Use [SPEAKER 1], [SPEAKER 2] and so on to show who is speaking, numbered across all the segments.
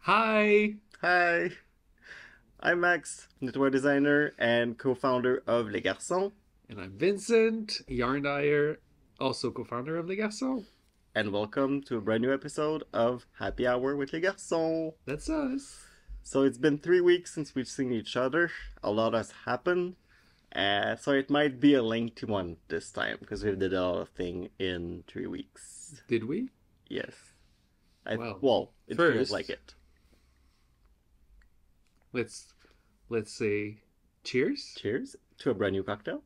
[SPEAKER 1] Hi.
[SPEAKER 2] Hi, I'm Max, knitwear designer and co-founder of Les Garçons,
[SPEAKER 1] And I'm Vincent, yarn dyer, also co-founder of Les Garçons.
[SPEAKER 2] and welcome to a brand new episode of Happy Hour with Les Garçons.
[SPEAKER 1] That's us.
[SPEAKER 2] So it's been three weeks since we've seen each other. A lot has happened, uh, so it might be a lengthy one this time because we did a lot of thing in three weeks.
[SPEAKER 1] Did we?
[SPEAKER 2] Yes, I,
[SPEAKER 1] Well,
[SPEAKER 2] well, it feels
[SPEAKER 1] first-
[SPEAKER 2] like it.
[SPEAKER 1] Let's let's say cheers.
[SPEAKER 2] Cheers to a brand new cocktail.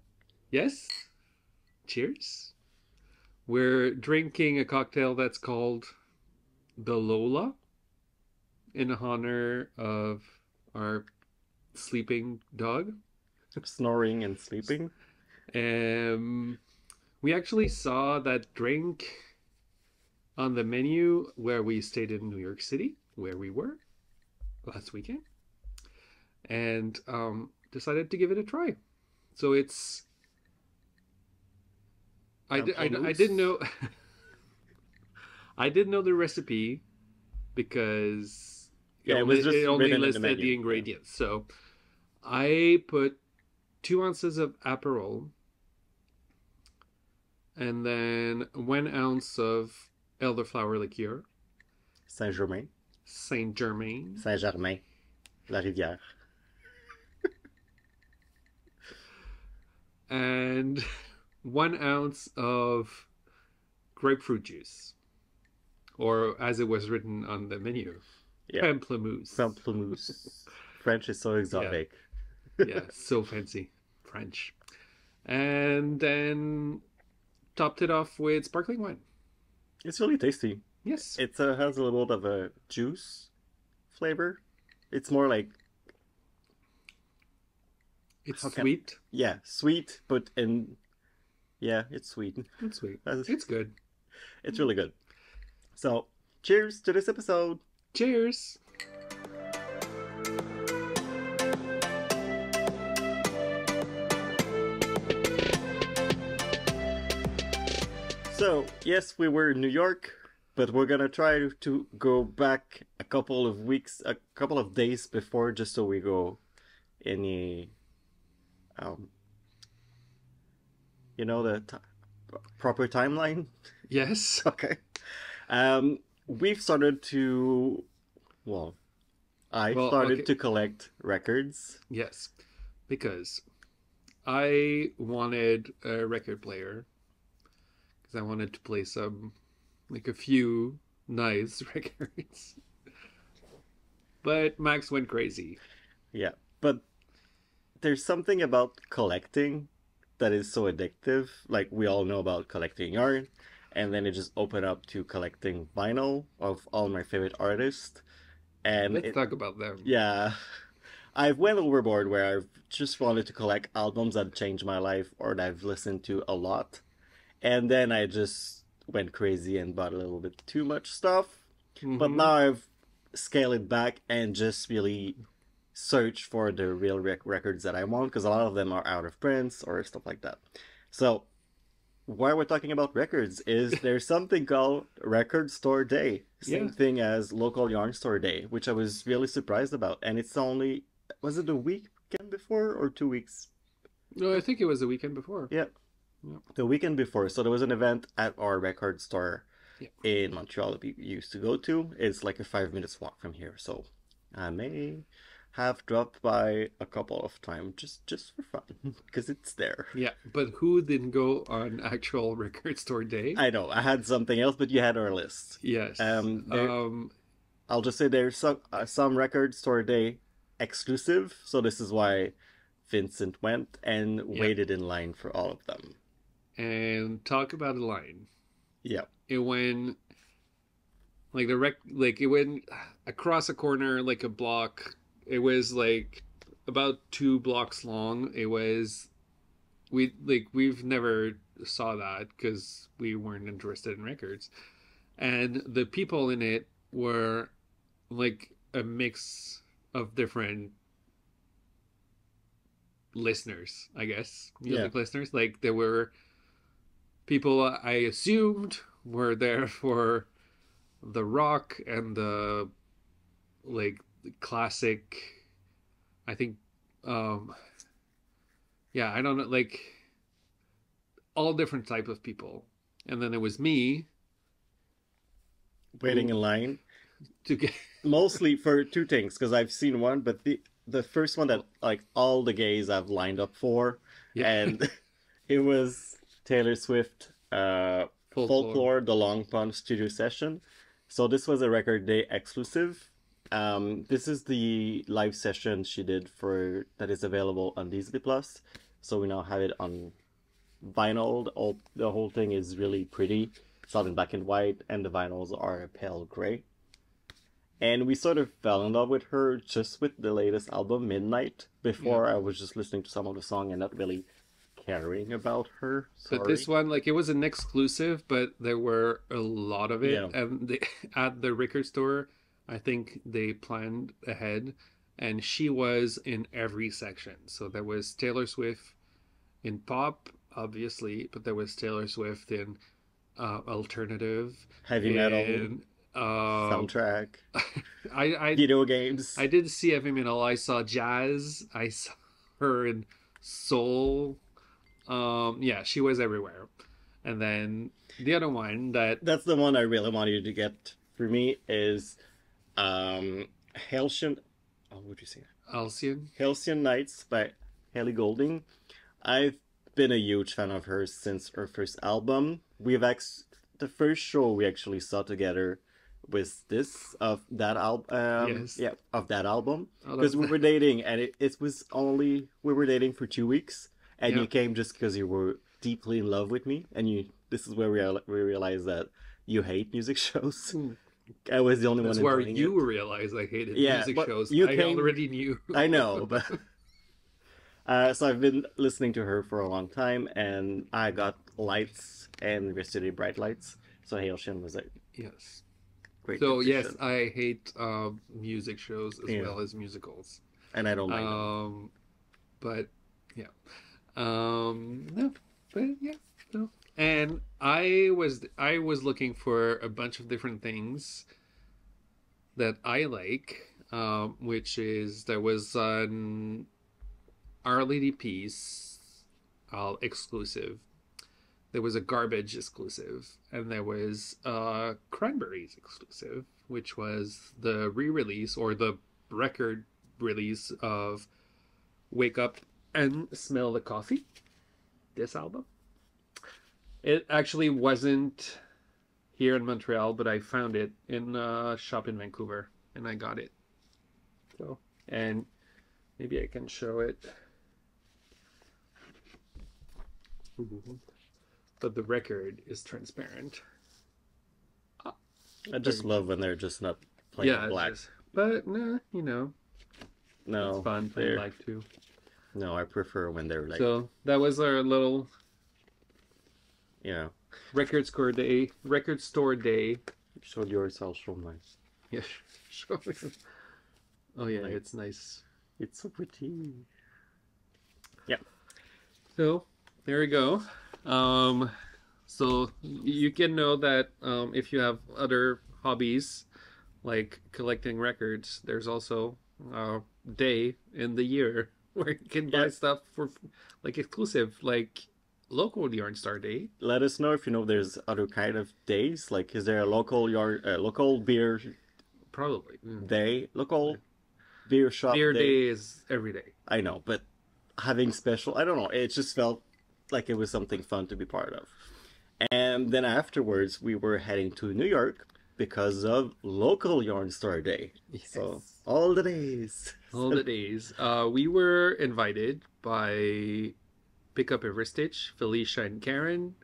[SPEAKER 1] Yes. Cheers. We're drinking a cocktail that's called the Lola in honor of our sleeping dog.
[SPEAKER 2] Snoring and sleeping.
[SPEAKER 1] Um, we actually saw that drink on the menu where we stayed in New York City, where we were last weekend, and um, decided to give it a try. So it's. I, di- I, I didn't know. I didn't know the recipe because
[SPEAKER 2] Yeah, it
[SPEAKER 1] only,
[SPEAKER 2] was just
[SPEAKER 1] it only
[SPEAKER 2] in the
[SPEAKER 1] listed the,
[SPEAKER 2] menu, yeah.
[SPEAKER 1] ingredients. So I put two ounces of Aperol and then one ounce of elderflower liqueur,
[SPEAKER 2] Saint Germain,
[SPEAKER 1] Saint Germain,
[SPEAKER 2] Saint Germain, La Rivière.
[SPEAKER 1] And one ounce of grapefruit juice, or as it was written on the menu,
[SPEAKER 2] Yeah.
[SPEAKER 1] pamplemousse.
[SPEAKER 2] Pamplemousse. French is so exotic.
[SPEAKER 1] yeah, so fancy. French. And then topped it off with sparkling wine.
[SPEAKER 2] It's really tasty.
[SPEAKER 1] Yes.
[SPEAKER 2] It uh, has a little bit of a juice flavor. It's more like
[SPEAKER 1] it's
[SPEAKER 2] how can-
[SPEAKER 1] sweet.
[SPEAKER 2] yeah, sweet, but in yeah, it's sweet.
[SPEAKER 1] It's sweet. It's good.
[SPEAKER 2] It's really good. So, cheers to this episode.
[SPEAKER 1] Cheers.
[SPEAKER 2] So, yes, we were in New York, but we're gonna try to go back a couple of weeks, a couple of days before, just so we go any, um, you know, the t- proper timeline.
[SPEAKER 1] Yes.
[SPEAKER 2] Okay. Um, we've started to, well, I
[SPEAKER 1] Well,
[SPEAKER 2] started
[SPEAKER 1] okay.
[SPEAKER 2] to collect records.
[SPEAKER 1] Yes. Because I wanted a record player. Because I wanted to play some, like a few nice records. But Max went crazy.
[SPEAKER 2] Yeah, but there's something about collecting that is so addictive. Like we all know about collecting yarn, and then it just opened up to collecting vinyl of all my favorite artists. And
[SPEAKER 1] Let's
[SPEAKER 2] it-
[SPEAKER 1] talk about them.
[SPEAKER 2] yeah, I've went overboard where I've just wanted to collect albums that changed my life or that I've listened to a lot, and then I just went crazy and bought a little bit too much stuff. But
[SPEAKER 1] Mhm.
[SPEAKER 2] now I've scaled it back and just really search for the real rec- records that I want because a lot of them are out of prints or stuff like that. So, why we're talking about records is there's something called Record Store Day, same
[SPEAKER 1] Yeah.
[SPEAKER 2] thing as Local Yarn Store Day, which I was really surprised about. And it's only was it a weekend before or two weeks?
[SPEAKER 1] No, I think it was the weekend before.
[SPEAKER 2] Yeah.
[SPEAKER 1] Yeah.
[SPEAKER 2] The weekend before. So there was an event at our record store
[SPEAKER 1] Yeah.
[SPEAKER 2] in Montreal that we used to go to. It's like a five minutes walk from here. So I may have dropped by a couple of times just just for fun because it's there.
[SPEAKER 1] Yeah, but who didn't go on actual record store day?
[SPEAKER 2] I know I had something else, but you had our list.
[SPEAKER 1] yes.
[SPEAKER 2] Um, there-
[SPEAKER 1] um,
[SPEAKER 2] I'll just say there's some uh, some record store day exclusive. So this is why Vincent went and
[SPEAKER 1] Yeah.
[SPEAKER 2] waited in line for all of them.
[SPEAKER 1] and talk about a line.
[SPEAKER 2] Yeah.
[SPEAKER 1] It went like the rec, like it went across a corner, like a block. It was like about two blocks long. It was we like we've never saw that because we weren't interested in records, and the people in it were like a mix of different listeners, I guess. Music listeners. Like there were people I assumed were there for the rock and the like classic. I think, um, yeah, I don't know, like all different type of people, and then there was me
[SPEAKER 2] Waiting in line.
[SPEAKER 1] to get.
[SPEAKER 2] Mostly for two things, because I've seen one, but the the first one that like all the gays I've lined up for,
[SPEAKER 1] Yeah.
[SPEAKER 2] and it was Taylor Swift, uh,
[SPEAKER 1] Folklore.
[SPEAKER 2] Folklore, the Long Pond studio session. So this was a record day exclusive. Um, this is the live session she did for that is available on Disney Plus. So we now have it on vinyl. All the whole thing is really pretty. It's all in black and white, and the vinyls are pale gray. And we sort of fell in love with her just with the latest album, Midnight. Before I was just listening to some of the song and not really caring about her. Sorry.
[SPEAKER 1] But this one, like, it was an exclusive, but there were a lot of it.
[SPEAKER 2] Yeah.
[SPEAKER 1] And they, at the record store, I think they planned ahead, and she was in every section. So there was Taylor Swift in pop, obviously, but there was Taylor Swift in uh, alternative,
[SPEAKER 2] heavy metal
[SPEAKER 1] and, uh,
[SPEAKER 2] soundtrack,
[SPEAKER 1] I, I
[SPEAKER 2] video games.
[SPEAKER 1] I did see heavy metal. I saw jazz. I saw her in soul. Um, yeah, she was everywhere. And then the other one that
[SPEAKER 2] That's the one I really wanted you to get for me is um Halcyon oh what you say?
[SPEAKER 1] Halcyon.
[SPEAKER 2] Halcyon Nights by Ellie Goulding. I've been a huge fan of hers since her first album. We've ex the first show we actually saw together was this of that album. Um,
[SPEAKER 1] Yes.
[SPEAKER 2] Yeah, of that album
[SPEAKER 1] Oh,
[SPEAKER 2] because we were dating and it, it was only we were dating for two weeks and you came just because you were deeply in love with me and you this is where we, real- we realized that you hate music shows.
[SPEAKER 1] Hmm.
[SPEAKER 2] I was the only
[SPEAKER 1] That's
[SPEAKER 2] one
[SPEAKER 1] That's
[SPEAKER 2] where
[SPEAKER 1] you
[SPEAKER 2] it.
[SPEAKER 1] realized I hated
[SPEAKER 2] Yeah,
[SPEAKER 1] music shows.
[SPEAKER 2] you
[SPEAKER 1] I
[SPEAKER 2] came-
[SPEAKER 1] already knew.
[SPEAKER 2] I know, but uh, so I've been listening to her for a long time, and I got lights and yesterday bright lights. So Halcyon was a
[SPEAKER 1] yes.
[SPEAKER 2] great.
[SPEAKER 1] So yes. I hate um, music shows as
[SPEAKER 2] Yeah.
[SPEAKER 1] well as musicals.
[SPEAKER 2] and I don't them.
[SPEAKER 1] Um, but yeah, um, no, but yeah, no. And I was I was looking for a bunch of different things that I like, um, which is there was an Lady piece, uh, exclusive. There was a garbage exclusive, and there was uh, Cranberries exclusive, which was the re-release or the record release of Wake Up and Smell the Coffee, this album. It actually wasn't here in Montreal, but I found it in a shop in Vancouver and I got it. So, and maybe I can show it. But the record is transparent.
[SPEAKER 2] I just love when they're just not playing
[SPEAKER 1] yeah,
[SPEAKER 2] black.
[SPEAKER 1] it's just- but no, you know,
[SPEAKER 2] No,
[SPEAKER 1] it's fun playing
[SPEAKER 2] they're-
[SPEAKER 1] black too.
[SPEAKER 2] no, I prefer when they're like,
[SPEAKER 1] so that was our little
[SPEAKER 2] you know,
[SPEAKER 1] record store day. Record store day.
[SPEAKER 2] showed yours. I'll show mine.
[SPEAKER 1] Yeah. show oh yeah,
[SPEAKER 2] Like-
[SPEAKER 1] it's nice.
[SPEAKER 2] It's so pretty. Yeah.
[SPEAKER 1] So there we go. Um, so you can know that um, if you have other hobbies like collecting records, there's also a day in the year where you can buy
[SPEAKER 2] Yeah.
[SPEAKER 1] stuff for like exclusive, like local Yarn Star Day.
[SPEAKER 2] Let us know if you know there's other kind of days. Like, is there a local yarn uh, local beer
[SPEAKER 1] Probably. Mm.
[SPEAKER 2] day, local beer shop
[SPEAKER 1] Beer
[SPEAKER 2] day?
[SPEAKER 1] day is every day.
[SPEAKER 2] I know, but having special, I don't know. It just felt like it was something fun to be part of. And then afterwards, we were heading to New York because of local Yarn Star Day. So all the days.
[SPEAKER 1] all the days. Uh, we were invited by Pick Up Every Stitch, Felicia and Karen.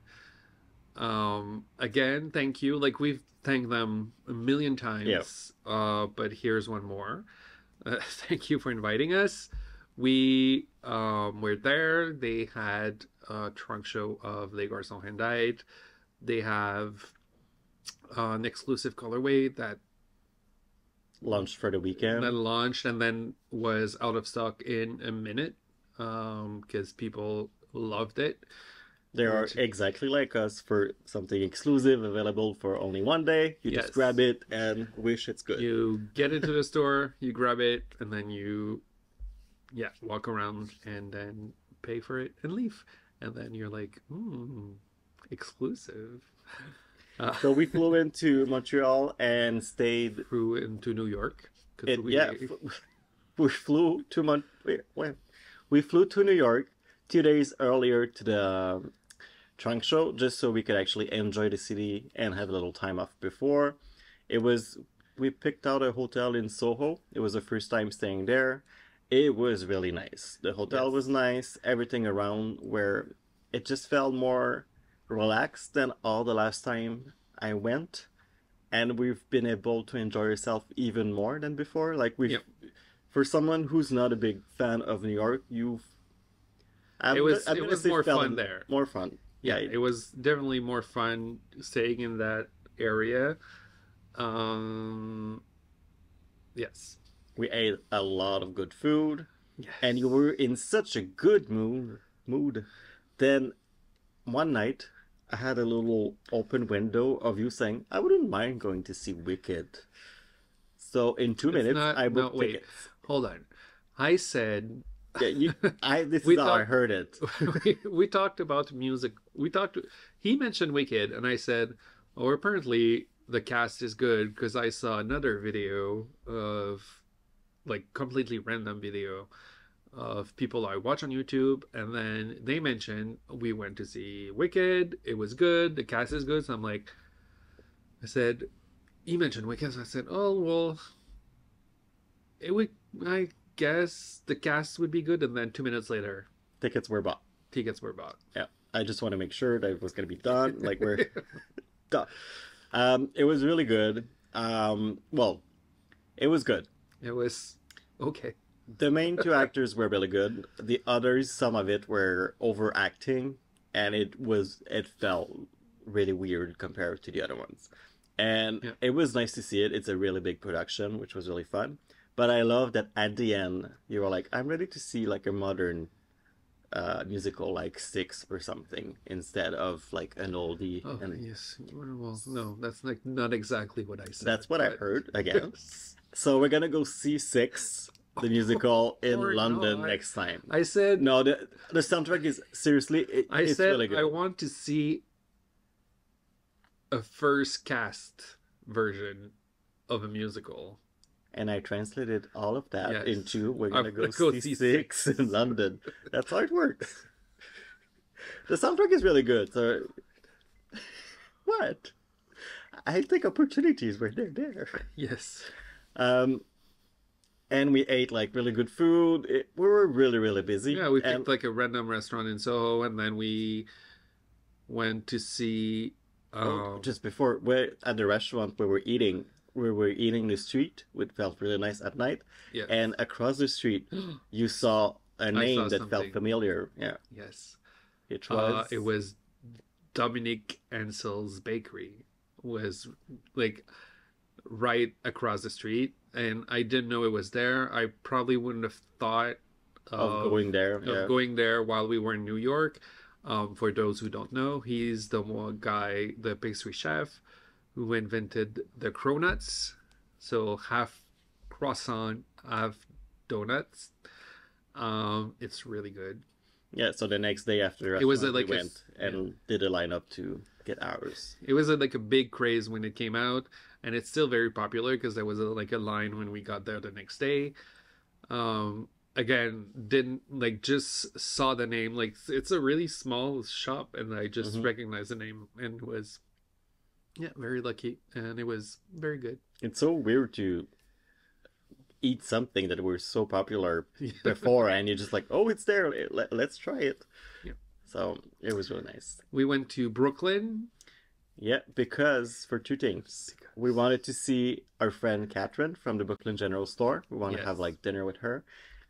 [SPEAKER 1] Um, again, thank you. Like we've thanked them a million times. Uh, but here's one more. Uh, thank you for inviting us. We um, were there. They had a trunk show of Les Garçons Hand-Dyed. They have uh, an exclusive colorway that
[SPEAKER 2] launched for the weekend.
[SPEAKER 1] that launched and then was out of stock in a minute because people loved it
[SPEAKER 2] They are
[SPEAKER 1] Which-
[SPEAKER 2] exactly like us for something exclusive available for only one day. You
[SPEAKER 1] Yes.
[SPEAKER 2] just grab it and wish it's good.
[SPEAKER 1] You get into the store, you grab it, and then you, yeah, walk around and then pay for it and leave. And then you're like, hmm, exclusive. Uh,
[SPEAKER 2] So we flew into Montreal and stayed.
[SPEAKER 1] flew into New York.
[SPEAKER 2] It,
[SPEAKER 1] we-
[SPEAKER 2] yeah, f- we flew to Mon. wait, When we flew to New York two days earlier to the um, trunk show, just so we could actually enjoy the city and have a little time off before. It was we picked out a hotel in Soho. It was the first time staying there. It was really nice. The hotel
[SPEAKER 1] Yes.
[SPEAKER 2] was nice. Everything around where it just felt more relaxed than all the last time I went. And we've been able to enjoy yourself even more than before. Like we,
[SPEAKER 1] Yep.
[SPEAKER 2] for someone who's not a big fan of New York, you've. I'm
[SPEAKER 1] It was- it was more fun there.
[SPEAKER 2] More fun.
[SPEAKER 1] yeah, it was definitely more fun staying in that area. Um, yes.
[SPEAKER 2] we ate a lot of good food.
[SPEAKER 1] yes.
[SPEAKER 2] and you were in such a good mood mood then one night i had a little open window of you saying i wouldn't mind going to see wicked so in two
[SPEAKER 1] It's
[SPEAKER 2] minutes
[SPEAKER 1] not-
[SPEAKER 2] i
[SPEAKER 1] no,
[SPEAKER 2] booked
[SPEAKER 1] wait.
[SPEAKER 2] tickets
[SPEAKER 1] Hold on. I said
[SPEAKER 2] yeah, you, I, this
[SPEAKER 1] We
[SPEAKER 2] is how i heard it
[SPEAKER 1] we, we talked about music. We talked. He mentioned Wicked, and I said, "Oh, apparently the cast is good," because I saw another video of, like, completely random video of people I watch on YouTube, and then they mentioned we went to see Wicked. It was good. The cast is good. So I'm like, I said, he mentioned Wicked. So I said, oh well, it would. I guess the cast would be good, and then two minutes later,
[SPEAKER 2] tickets were bought
[SPEAKER 1] tickets were bought.
[SPEAKER 2] yeah i just want to make sure that it was going to be done like we're done um it was really good um well it was good
[SPEAKER 1] It was okay.
[SPEAKER 2] The main two actors were really good. The others, some of it were overacting, and it was it felt really weird compared to the other ones. And
[SPEAKER 1] Yeah.
[SPEAKER 2] it was nice to see it. It's a really big production, which was really fun. But I love that at the end you were like, I'm ready to see like a modern uh, musical like Six or something instead of like an oldie.
[SPEAKER 1] Oh
[SPEAKER 2] and
[SPEAKER 1] yes. Well, no, that's like not exactly what I said.
[SPEAKER 2] that's what I
[SPEAKER 1] but-
[SPEAKER 2] heard again. so we're gonna go see Six, the musical, in London
[SPEAKER 1] not.
[SPEAKER 2] next time.
[SPEAKER 1] I said.
[SPEAKER 2] No, the the soundtrack is seriously it,
[SPEAKER 1] I
[SPEAKER 2] it's
[SPEAKER 1] said
[SPEAKER 2] really good.
[SPEAKER 1] I want to see a first cast version of a musical.
[SPEAKER 2] And I translated all of that
[SPEAKER 1] Yes.
[SPEAKER 2] into we're gonna go,
[SPEAKER 1] go
[SPEAKER 2] see
[SPEAKER 1] see
[SPEAKER 2] six in London. That's how it works. The soundtrack is really good. So what? I take opportunities where they're there.
[SPEAKER 1] Yes.
[SPEAKER 2] Um, and we ate like really good food. It, we were really really busy.
[SPEAKER 1] Yeah, we
[SPEAKER 2] and
[SPEAKER 1] picked like a random restaurant in Soho, and then we went to see.
[SPEAKER 2] Oh,
[SPEAKER 1] Um,
[SPEAKER 2] just before we at the restaurant where we're eating, we were eating the street, which felt really nice at night.
[SPEAKER 1] yeah.
[SPEAKER 2] And across the street, you saw a name
[SPEAKER 1] saw
[SPEAKER 2] that felt familiar. Yeah,
[SPEAKER 1] yes.
[SPEAKER 2] it was.
[SPEAKER 1] Uh, it was Dominique Ansel's bakery was like right across the street, and I didn't know it was there. I probably wouldn't have thought
[SPEAKER 2] of going there.
[SPEAKER 1] of
[SPEAKER 2] yeah.
[SPEAKER 1] going there while we were in New York. Um, for those who don't know, he's the one guy, the pastry chef, who invented the cronuts. So half croissant, half donuts. Um, it's really good.
[SPEAKER 2] yeah. So the next day after the
[SPEAKER 1] It was, like
[SPEAKER 2] we
[SPEAKER 1] a
[SPEAKER 2] went and did a lineup to get ours.
[SPEAKER 1] It was a, like a big craze when it came out, and it's still very popular because there was a, like a line when we got there the next day. Um, again, didn't like just saw the name. Like it's a really small shop, and I just
[SPEAKER 2] Mhm.
[SPEAKER 1] recognized the name and was yeah very lucky, and it was very good.
[SPEAKER 2] It's so weird to eat something that was so popular before, and you're just like, oh, it's there. Let, let's try it.
[SPEAKER 1] Yeah.
[SPEAKER 2] So it was really nice.
[SPEAKER 1] we went to Brooklyn.
[SPEAKER 2] Yeah, because for two things. We wanted to see our friend Catherine from the Brooklyn General Store. We want to have like dinner with her.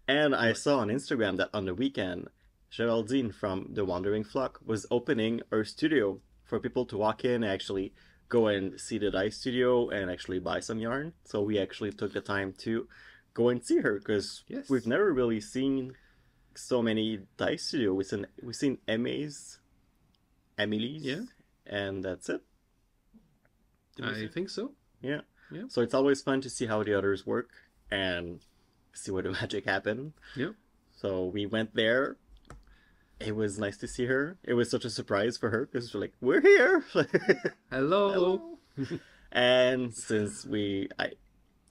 [SPEAKER 2] And I saw on Instagram that on the weekend, Geraldine from The Wandering Flock was opening her studio for people to walk in actually go and see the dye studio and actually buy some yarn. So we actually took the time to go and see her because
[SPEAKER 1] Yes.
[SPEAKER 2] we've never really seen so many dye studio. We've seen we've seen Emmy's Emily's.
[SPEAKER 1] Yeah.
[SPEAKER 2] And that's it.
[SPEAKER 1] I think so.
[SPEAKER 2] Yeah.
[SPEAKER 1] Yeah.
[SPEAKER 2] So it's always fun to see how the others work and see where the magic happened.
[SPEAKER 1] Yep.
[SPEAKER 2] So we went there. It was nice to see her. It was such a surprise for her because we're like, we're here.
[SPEAKER 1] Hello.
[SPEAKER 2] and since we, I,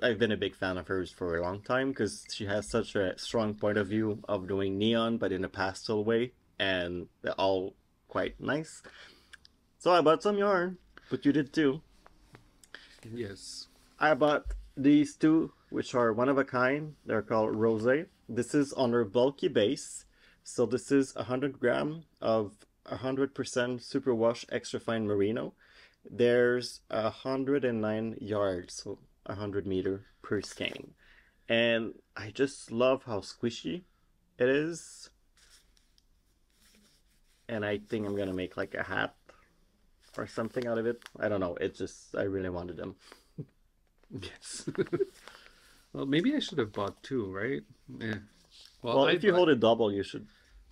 [SPEAKER 2] I've been a big fan of hers for a long time because she has such a strong point of view of doing neon, but in a pastel way, and they're all quite nice. So I bought some yarn, but you did too.
[SPEAKER 1] Yes.
[SPEAKER 2] I bought these two, which are one of a kind. They're called Rose. This is on their bulky base. So this is 100 gram of 100% superwash extra fine merino. There's 109 yards, so 100 meter per skein. And I just love how squishy it is. And I think I'm gonna make like a hat or something out of it. I don't know. It just I really wanted them.
[SPEAKER 1] Yes. well, maybe I should have bought two, right? Yeah.
[SPEAKER 2] Well,
[SPEAKER 1] I
[SPEAKER 2] if you hold it double, you should.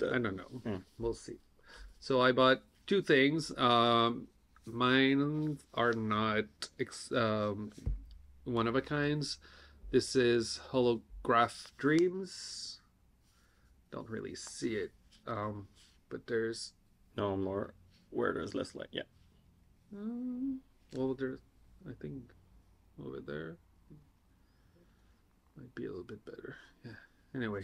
[SPEAKER 1] I don't know.
[SPEAKER 2] Hmm.
[SPEAKER 1] We'll see. So I bought two things. Um, mine are not ex- um, one of a kinds. This is Holograph Dreams. Don't really see it, um, but there's
[SPEAKER 2] No more where there's less light. Yeah.
[SPEAKER 1] um, well, there's I think over there might be a little bit better. Yeah. Anyway,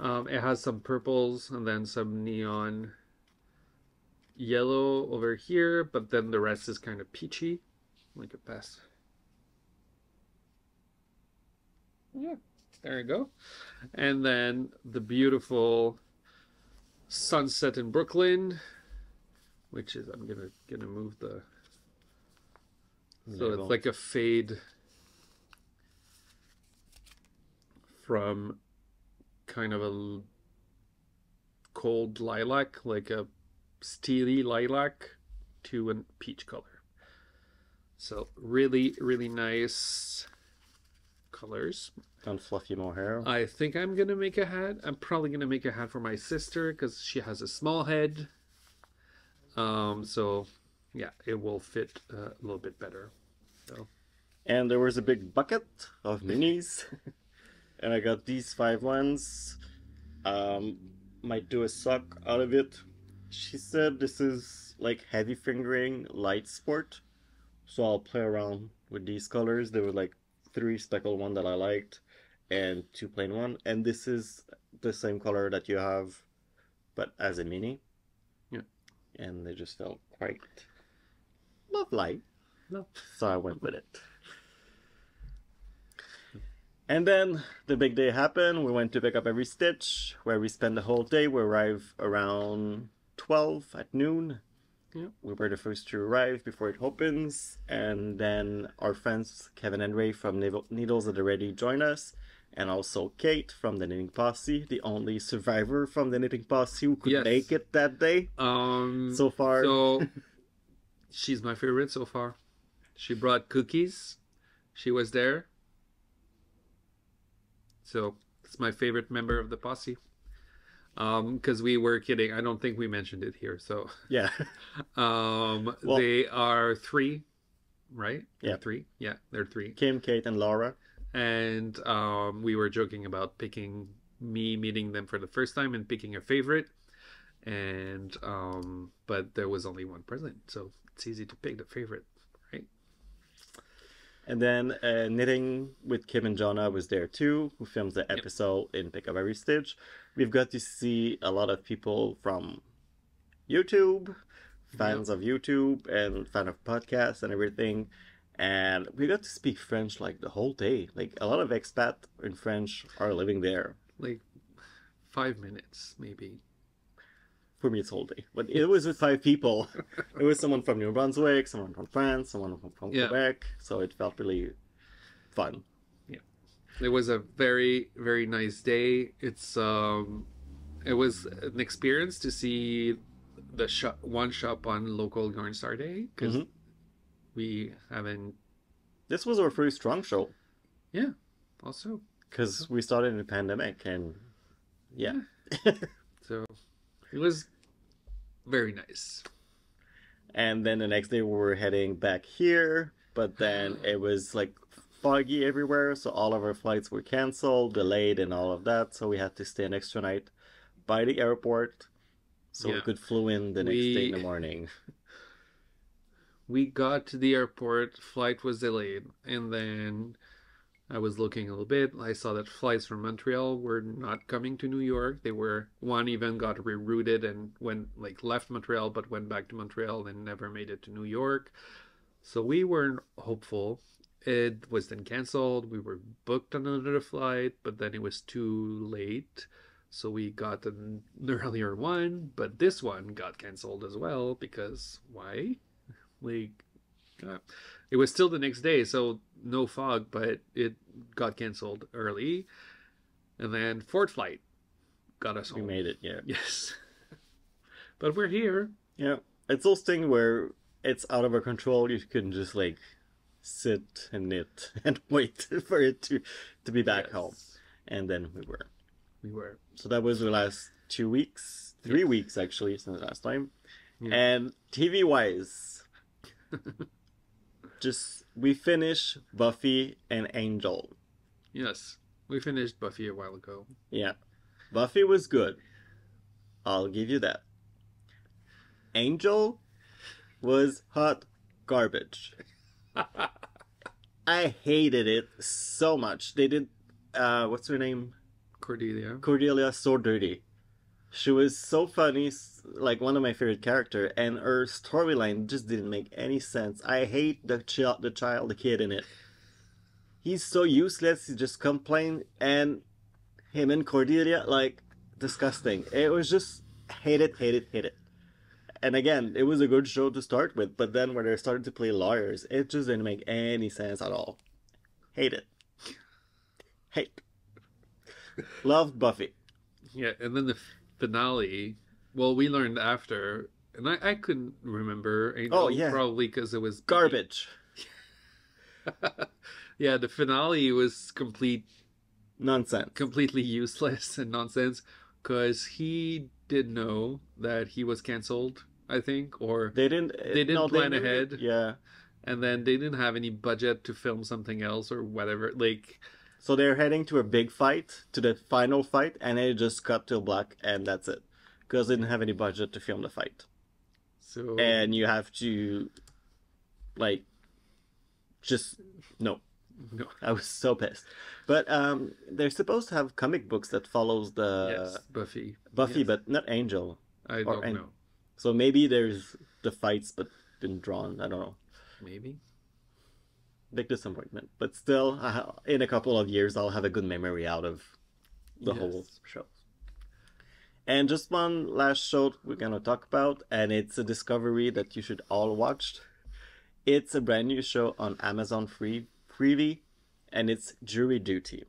[SPEAKER 1] um, it has some purples and then some neon yellow over here, but then the rest is kind of peachy, like a past. Yeah, there you go. And then the beautiful sunset in Brooklyn, which is I'm gonna gonna move the so
[SPEAKER 2] There
[SPEAKER 1] it's like a fade from kind of a cold lilac, like a steely lilac, to a peach color. So really, really nice colors.
[SPEAKER 2] Don't fluff you more hair.
[SPEAKER 1] I think I'm gonna make a hat. I'm probably gonna make a hat for my sister because she has a small head. Um, so yeah, it will fit uh, a little bit better. So.
[SPEAKER 2] And there was a big bucket of minis. and I got these five ones. Um, might do a sock out of it. She said this is like heavy fingering light sport. So I'll play around with these colors. There were like three speckled one that I liked and two plain one. And this is the same color that you have but as a mini.
[SPEAKER 1] Yeah.
[SPEAKER 2] And they just felt quite lovely.
[SPEAKER 1] No.
[SPEAKER 2] So I went with it. And then the big day happened. We went to pick up every stitch, where we spent the whole day. We arrived around 12 at noon.
[SPEAKER 1] Yep.
[SPEAKER 2] We were the first to arrive before it opens. And then our friends Kevin and Ray from Needles at the Ready joined us. And also Kate from the Knitting Posse, the only survivor from the Knitting Posse who could
[SPEAKER 1] Yes.
[SPEAKER 2] make it that day
[SPEAKER 1] Um,
[SPEAKER 2] so far.
[SPEAKER 1] So she's my favorite so far. She brought cookies. She was there. So it's my favorite member of the posse. Um, because we were kidding. I don't think we mentioned it here. So
[SPEAKER 2] yeah.
[SPEAKER 1] um
[SPEAKER 2] Well-
[SPEAKER 1] they are three, right? They're
[SPEAKER 2] Yeah.
[SPEAKER 1] Three. Yeah, they're three.
[SPEAKER 2] Kim, Kate, and Laura.
[SPEAKER 1] and um, we were joking about picking me meeting them for the first time and picking a favorite and um, but there was only one present so it's easy to pick the favorite
[SPEAKER 2] And then uh, knitting with Kim and Jonna was there too, who filmed the episode in Pick Up Every Stitch. We've got to see a lot of people from YouTube, fans of YouTube, and fan of podcasts and everything. And we got to speak French like the whole day. Like a lot of expat in French are living there.
[SPEAKER 1] like five minutes maybe
[SPEAKER 2] For me, it's whole day. But it was with five people. it was someone from New Brunswick, someone from France, someone from, from
[SPEAKER 1] Yeah.
[SPEAKER 2] Quebec. So it felt really fun. Yeah.
[SPEAKER 1] It was a very very nice day it's um it was an experience to see the shop one shop on local yarn star day because
[SPEAKER 2] Mhm.
[SPEAKER 1] we haven't
[SPEAKER 2] This was our first strong show.
[SPEAKER 1] Yeah, also
[SPEAKER 2] because we started in the pandemic and yeah
[SPEAKER 1] so it was very nice
[SPEAKER 2] And then the next day we were heading back here, but then it was like foggy everywhere, so all of our flights were canceled, delayed, and all of that. So we had to stay an extra night by the airport so we could flew in the next day in the morning.
[SPEAKER 1] we got to the airport, flight was delayed, and then I was looking a little bit. I saw that flights from Montreal were not coming to New York. They were one even got rerouted and went like left Montreal but went back to Montreal and never made it to New York. So we weren't hopeful. It was then canceled. We were booked on another flight, but then it was too late. So we got an earlier one, but this one got canceled as well because why? Like, uh, it was still the next day, so no fog, but it got canceled early. And then fourth flight got us
[SPEAKER 2] We
[SPEAKER 1] home.
[SPEAKER 2] made it, yeah.
[SPEAKER 1] Yes. but we're here.
[SPEAKER 2] Yeah. It's those things where it's out of our control. You can just like sit and knit and wait for it to to be back
[SPEAKER 1] Yes.
[SPEAKER 2] home. And then we were.
[SPEAKER 1] We were.
[SPEAKER 2] So that was the last two weeks, three
[SPEAKER 1] Yes.
[SPEAKER 2] weeks actually since last time.
[SPEAKER 1] Yeah.
[SPEAKER 2] And TV wise, just we finished Buffy and Angel.
[SPEAKER 1] Yes. We finished Buffy a while ago.
[SPEAKER 2] Yeah, Buffy was good. I'll give you that. Angel was hot garbage. I hated it so much. They did, uh, what's her name?
[SPEAKER 1] Cordelia.
[SPEAKER 2] Cordelia so dirty. She was so funny, like one of my favorite character, and her storyline just didn't make any sense. I hate the child, the child, the kid in it. He's so useless. He just complain, and him and Cordelia, like disgusting. It was just hate it, hate it, hate it. And again, it was a good show to start with, but then when they started to play lawyers, it just didn't make any sense at all. Hate it. Hate. Loved Buffy.
[SPEAKER 1] Yeah, and then the finale. Well, we learned after, and I, I couldn't remember.
[SPEAKER 2] Oh, yeah.
[SPEAKER 1] probably because it was
[SPEAKER 2] Garbage.
[SPEAKER 1] yeah, the finale was complete,
[SPEAKER 2] Nonsense.
[SPEAKER 1] completely useless and nonsense. Because he did know that he was canceled, I think, or
[SPEAKER 2] They didn't.
[SPEAKER 1] Eh, they didn't plan
[SPEAKER 2] knew
[SPEAKER 1] ahead.
[SPEAKER 2] Yeah.
[SPEAKER 1] and then they didn't have any budget to film something else or whatever. Like,
[SPEAKER 2] So they're heading to a big fight, to the final fight, and it just cut to black, and that's it. Because they didn't have any budget to film the fight.
[SPEAKER 1] so
[SPEAKER 2] And you have to, like, just, no.
[SPEAKER 1] no,
[SPEAKER 2] I was so pissed. But um, they're supposed to have comic books that follows the
[SPEAKER 1] yes, Buffy.
[SPEAKER 2] Buffy,
[SPEAKER 1] yes.
[SPEAKER 2] but not Angel.
[SPEAKER 1] I don't
[SPEAKER 2] an-
[SPEAKER 1] know.
[SPEAKER 2] So maybe there's the fights, but been drawn. I don't know.
[SPEAKER 1] Maybe.
[SPEAKER 2] Big disappointment. But still, I- in a couple of years, I'll have a good memory out of the
[SPEAKER 1] Yes.
[SPEAKER 2] whole show. And just one last show we're gonna talk about, and it's a discovery that you should all watch. It's a brand new show on Amazon Free Freevee, and it's Jury Duty.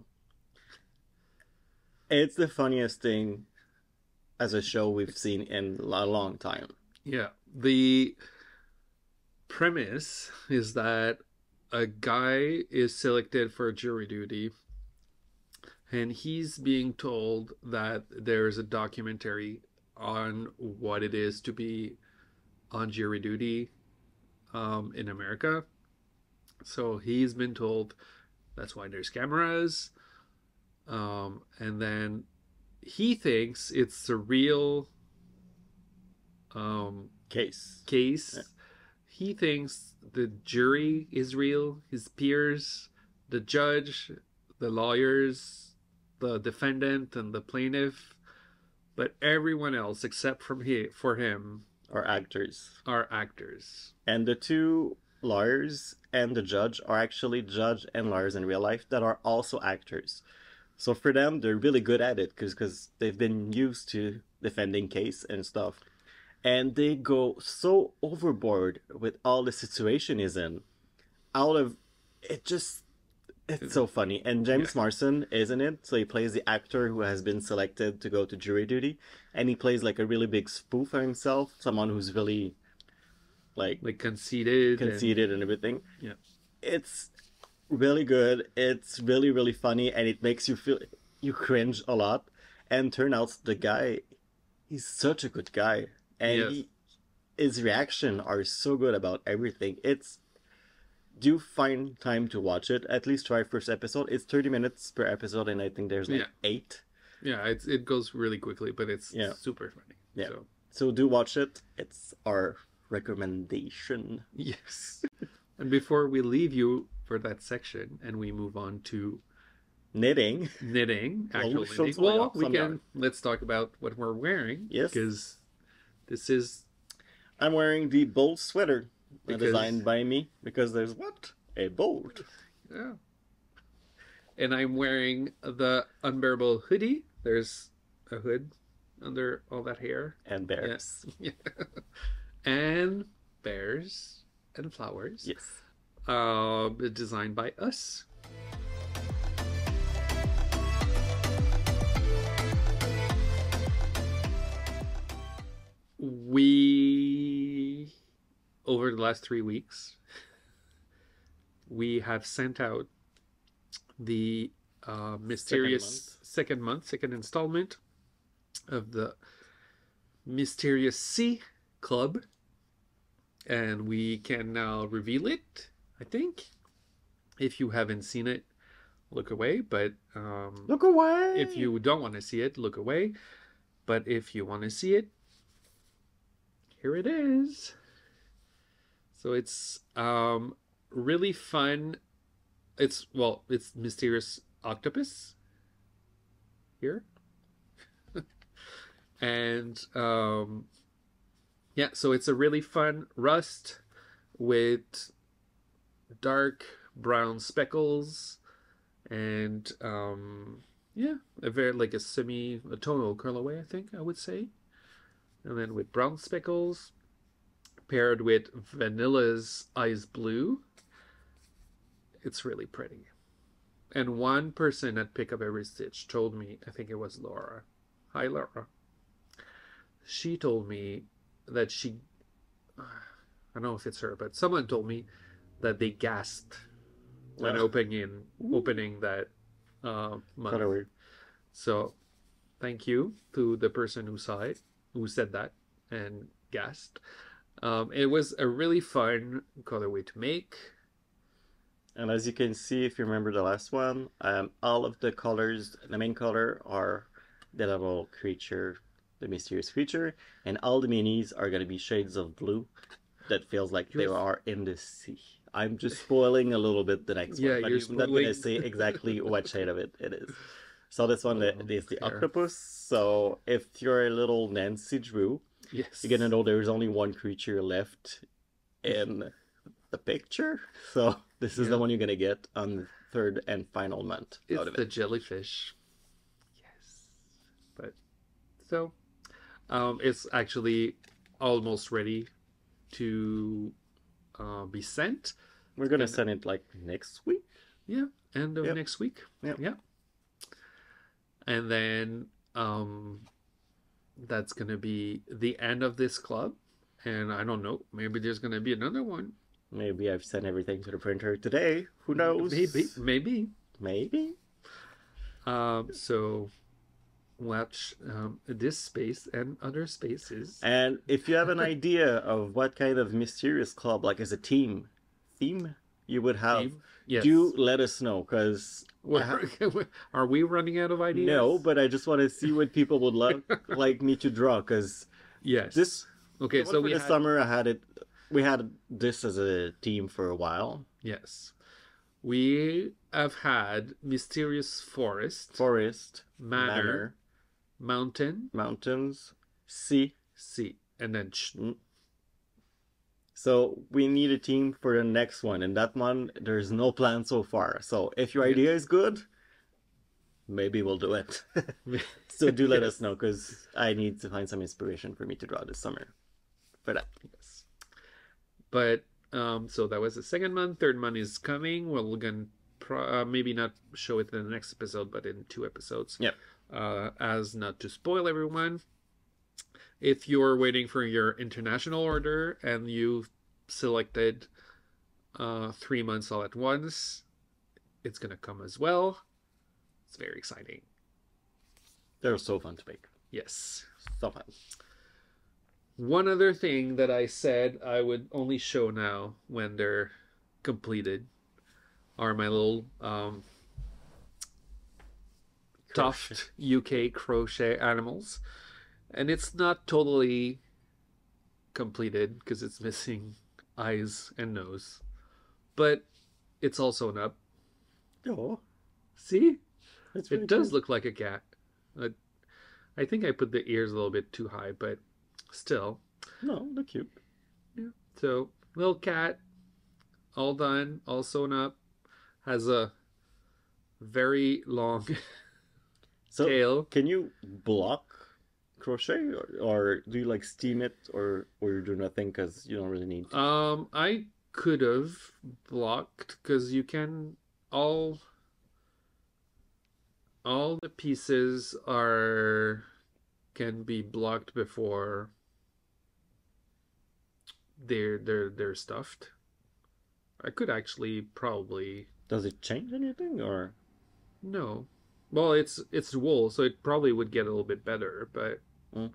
[SPEAKER 2] It's the funniest thing as a show we've seen in a long time.
[SPEAKER 1] Yeah. The premise is that a guy is selected for jury duty and he's being told that there's a documentary on what it is to be on jury duty um, in America. So he's been told that's why there's cameras. Um, and then he thinks it's a real um,
[SPEAKER 2] Case.
[SPEAKER 1] case.
[SPEAKER 2] Yeah.
[SPEAKER 1] He thinks the jury is real, his peers, the judge, the lawyers, the defendant, and the plaintiff, but everyone else except from he, for him
[SPEAKER 2] are actors.
[SPEAKER 1] are actors.
[SPEAKER 2] And the two lawyers and the judge are actually judge and lawyers in real life that are also actors. So for them, they're really good at it because they've been used to defending case and stuff. And they go so overboard with all the situation is in. Out of it just it's so funny. And James Marsden is in it, so he plays the actor who has been selected to go to jury duty. And he plays like a really big spoof of himself, someone who's really like
[SPEAKER 1] Like conceited. and-
[SPEAKER 2] conceited and everything.
[SPEAKER 1] Yeah.
[SPEAKER 2] It's really good. It's really really funny, and it makes you feel you cringe a lot. And turn out the guy, he's such a good guy, and
[SPEAKER 1] Yes.
[SPEAKER 2] he his reaction are so good about everything. It's do find time to watch it. At least try first episode. It's thirty minutes per episode, and I think there's like
[SPEAKER 1] Yeah.
[SPEAKER 2] eight.
[SPEAKER 1] Yeah, it's it goes really quickly, but it's
[SPEAKER 2] Yeah.
[SPEAKER 1] super funny.
[SPEAKER 2] Yeah.
[SPEAKER 1] So,
[SPEAKER 2] So do watch it. It's our recommendation.
[SPEAKER 1] yes. and before we leave you for that section and we move on to
[SPEAKER 2] Knitting.
[SPEAKER 1] knitting,
[SPEAKER 2] Well,
[SPEAKER 1] actual
[SPEAKER 2] we should
[SPEAKER 1] knitting, well, we can let's talk about what we're wearing.
[SPEAKER 2] Yes.
[SPEAKER 1] because this is
[SPEAKER 2] I'm wearing the Bolt sweater uh,
[SPEAKER 1] Because-
[SPEAKER 2] designed by me because there's what a bold.
[SPEAKER 1] yeah. And I'm wearing the unbearable hoodie. There's a hood under all that hair.
[SPEAKER 2] and bears.
[SPEAKER 1] Yes. and bears and flowers.
[SPEAKER 2] Yes.
[SPEAKER 1] Uh, designed by us. We, over the last three weeks, we have sent out the uh, mysterious second month, second installment of the Mysterious Sea Club. And we can now reveal it, I think. If you haven't seen it, look away. But um,
[SPEAKER 2] Look away.
[SPEAKER 1] if you don't want to see it, look away. But if you want to see it, here it is. So it's um, really fun. It's well, it's mysterious octopus here, and um, yeah. So it's a really fun rust with dark brown speckles and um yeah a very like a semi a tonal colorway. i think i would say and then with brown speckles paired with vanilla's ice blue it's really pretty. And one person at pick up every stitch told me i think it was laura. Hi laura. She told me that she i don't know if it's her but someone told me that they gasped when opening opening that uh, month.
[SPEAKER 2] Kinda weird.
[SPEAKER 1] So, thank you to the person who saw it, who said that and gasped. Um, it was a really fun colorway to make.
[SPEAKER 2] And as you can see, if you remember the last one, um, all of the colors, the main color are the little creature, the mysterious creature, and all the minis are going to be shades of blue that feels like they
[SPEAKER 1] You're-
[SPEAKER 2] are in the sea. I'm just spoiling a little bit the next
[SPEAKER 1] Yeah,
[SPEAKER 2] one, but
[SPEAKER 1] you're
[SPEAKER 2] I'm not going to say exactly what shade of it it is. So this one
[SPEAKER 1] Oh,
[SPEAKER 2] is the
[SPEAKER 1] fair.
[SPEAKER 2] octopus. So if you're a little Nancy Drew,
[SPEAKER 1] Yes.
[SPEAKER 2] you're gonna know there's only one creature left in the picture. So this is the one you're gonna get on the third and final month
[SPEAKER 1] It's
[SPEAKER 2] out of
[SPEAKER 1] the
[SPEAKER 2] it.
[SPEAKER 1] jellyfish. Yes. But so um it's actually almost ready to uh, be sent.
[SPEAKER 2] We're gonna
[SPEAKER 1] and-
[SPEAKER 2] send it like next week.
[SPEAKER 1] Yeah, end of
[SPEAKER 2] Yep.
[SPEAKER 1] next week. Yeah. And then um that's gonna be the end of this club. And I don't know, maybe there's gonna be another one.
[SPEAKER 2] Maybe I've sent everything to the printer today. Who knows?
[SPEAKER 1] Maybe, maybe.
[SPEAKER 2] Maybe.
[SPEAKER 1] Um, so watch um, this space and other spaces.
[SPEAKER 2] And if you have an idea of what kind of mysterious club, like as a team theme, you would have,
[SPEAKER 1] Yes.
[SPEAKER 2] do let us know because
[SPEAKER 1] We're- we running out of ideas?
[SPEAKER 2] no, but I just want to see what people would love like me to draw because
[SPEAKER 1] yes.
[SPEAKER 2] this
[SPEAKER 1] okay. So we
[SPEAKER 2] the
[SPEAKER 1] had,
[SPEAKER 2] summer I had it we had this as a team for a while.
[SPEAKER 1] yes, we have had mysterious forest,
[SPEAKER 2] Forest,
[SPEAKER 1] manor,
[SPEAKER 2] manor,
[SPEAKER 1] mountain,
[SPEAKER 2] mountains, sea.
[SPEAKER 1] sea, and then sh-
[SPEAKER 2] So we need a team for the next one, and that one there's no plan so far. So if your
[SPEAKER 1] Yeah.
[SPEAKER 2] idea is good, maybe we'll do it. so do let us know because I need to find some inspiration for me to draw this summer. For that,
[SPEAKER 1] Yes. But um, so that was the second month. Third month is coming. We're gonna pro- uh, maybe not show it in the next episode, but in two episodes.
[SPEAKER 2] Yep.
[SPEAKER 1] Uh, as not to spoil everyone. If you're waiting for your international order and you've selected uh, three months all at once, it's gonna come as well. It's very exciting.
[SPEAKER 2] they're so fun to make.
[SPEAKER 1] Yes.
[SPEAKER 2] So fun.
[SPEAKER 1] one other thing that I said I would only show now when they're completed are my little um, TOFT UK crochet animals. And it's not totally completed because it's missing eyes and nose. But it's also an up.
[SPEAKER 2] Oh,
[SPEAKER 1] See?
[SPEAKER 2] that's
[SPEAKER 1] It does look like a cat. Uh, I think I put the ears a little bit too high, but still.
[SPEAKER 2] No, they're cute.
[SPEAKER 1] So, little cat, all done, all sewn up, has a very long
[SPEAKER 2] So
[SPEAKER 1] tail.
[SPEAKER 2] can you block crochet or, or do you like steam it or or you do nothing because you don't really need to?
[SPEAKER 1] Um, I could have blocked because you can all all the pieces are can be blocked before they're they're they're stuffed. I could actually probably
[SPEAKER 2] Does it change anything or
[SPEAKER 1] no. Well, it's it's wool, so it probably would get a little bit better, but
[SPEAKER 2] you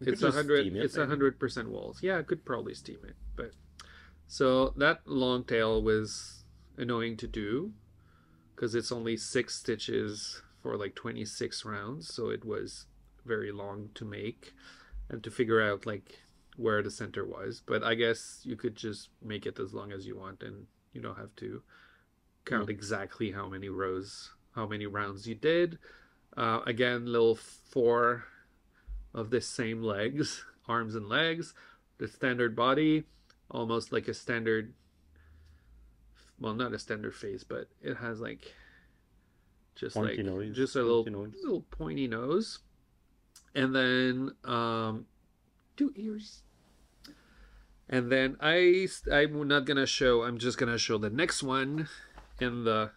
[SPEAKER 1] it's a hundred
[SPEAKER 2] it,
[SPEAKER 1] it's a hundred percent walls. Yeah, I could probably steam it, but so that long tail was annoying to do because it's only six stitches for like 26 rounds, so it was very long to make and to figure out like where the center was. But I guess you could just make it as long as you want and you don't have to count exactly how many rows, how many rounds you did. Uh, again, little four of the same legs, arms and legs, the standard body, almost like a standard well not a standard face, but it has like just
[SPEAKER 2] Pointy
[SPEAKER 1] like
[SPEAKER 2] nose,
[SPEAKER 1] just a little
[SPEAKER 2] pointy nose.
[SPEAKER 1] little pointy nose. And then um two ears. And then I I'm not gonna show I'm just gonna show the next one in the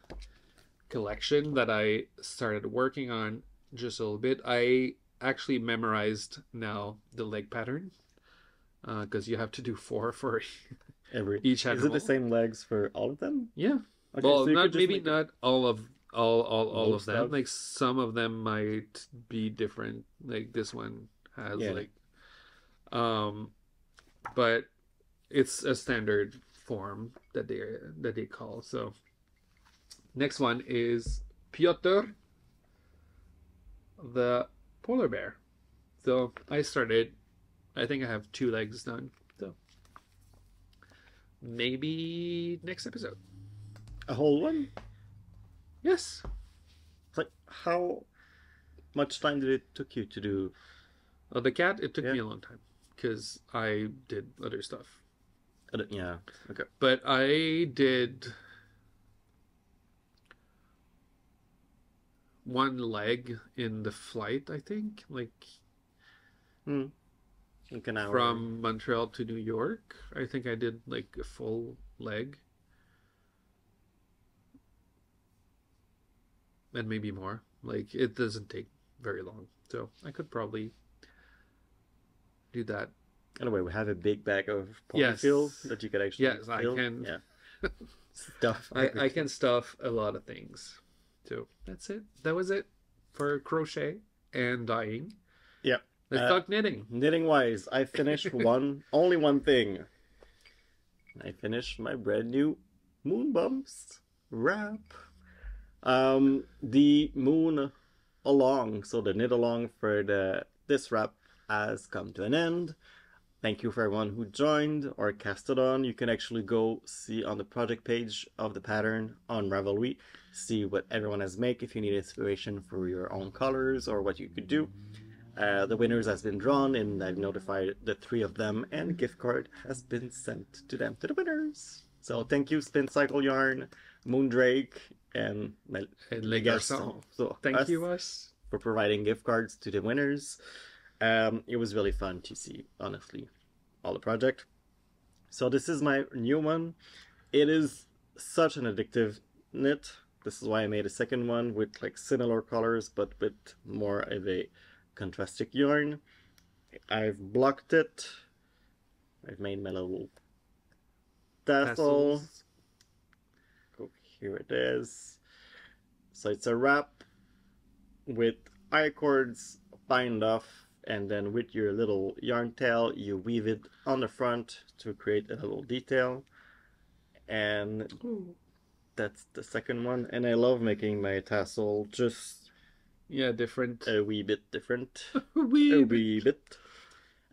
[SPEAKER 1] collection that I started working on just a little bit. I actually memorized now the leg pattern because you have to do four for
[SPEAKER 2] every
[SPEAKER 1] each animal.
[SPEAKER 2] Is it the same legs for all of them?
[SPEAKER 1] Yeah.
[SPEAKER 2] Okay,
[SPEAKER 1] well,
[SPEAKER 2] so
[SPEAKER 1] not maybe not all of all all all of them.
[SPEAKER 2] of-
[SPEAKER 1] Like some of them might be different. Like this one has
[SPEAKER 2] Yeah.
[SPEAKER 1] like, um, but it's a standard form that they that they call. So next one is Piotr, the polar bear. So I started. I think I have two legs done. So maybe next episode.
[SPEAKER 2] a whole one.
[SPEAKER 1] Yes.
[SPEAKER 2] Like how much time did it took you to do?
[SPEAKER 1] Well, the cat, it took
[SPEAKER 2] Yeah.
[SPEAKER 1] me a long time because I did other stuff.
[SPEAKER 2] Yeah. Okay.
[SPEAKER 1] But I did one leg in the flight, I think, like hmm.
[SPEAKER 2] Like an hour.
[SPEAKER 1] from Montreal to New York. I think I did like a full leg. And maybe more. Like it doesn't take very long. So I could probably do that.
[SPEAKER 2] Anyway, we have a big bag of
[SPEAKER 1] Yes.
[SPEAKER 2] polyfill that you could actually.
[SPEAKER 1] Yes, I can-
[SPEAKER 2] Yeah. Stuff.
[SPEAKER 1] I, I can stuff a lot of things. So that's it. That was it for crochet and dyeing.
[SPEAKER 2] Yeah.
[SPEAKER 1] Let's
[SPEAKER 2] Uh,
[SPEAKER 1] talk knitting.
[SPEAKER 2] Knitting wise, I finished one, only one thing. I finished my brand new Moon Bumps wrap. Um, the moon along, so the knit along for the this wrap has come to an end. Thank you for everyone who joined or casted on. You can actually go see on the project page of the pattern on Ravelry, see what everyone has made if you need inspiration for your own colors or what you could do. Uh, the winners has been drawn and I've notified the three of them and gift card has been sent to them to the winners. So thank you Spin Cycle Yarn, Moondrake, and
[SPEAKER 1] And Les Garçons.
[SPEAKER 2] So
[SPEAKER 1] Thank
[SPEAKER 2] us
[SPEAKER 1] you, us.
[SPEAKER 2] for providing gift cards to the winners. Um, it was really fun to see, honestly, all the project. So this is my new one. It is such an addictive knit. This is why I made a second one with like similar colors, but with more of a contrastic yarn. I've blocked it. I've made my little tassel. Oh, here it is. So it's a wrap with I cords bind off and then with your little yarn tail, you weave it on the front to create a little detail. And that's the second one. And I love making my tassel just
[SPEAKER 1] Yeah, different.
[SPEAKER 2] a wee bit different.
[SPEAKER 1] Wee
[SPEAKER 2] a wee bit.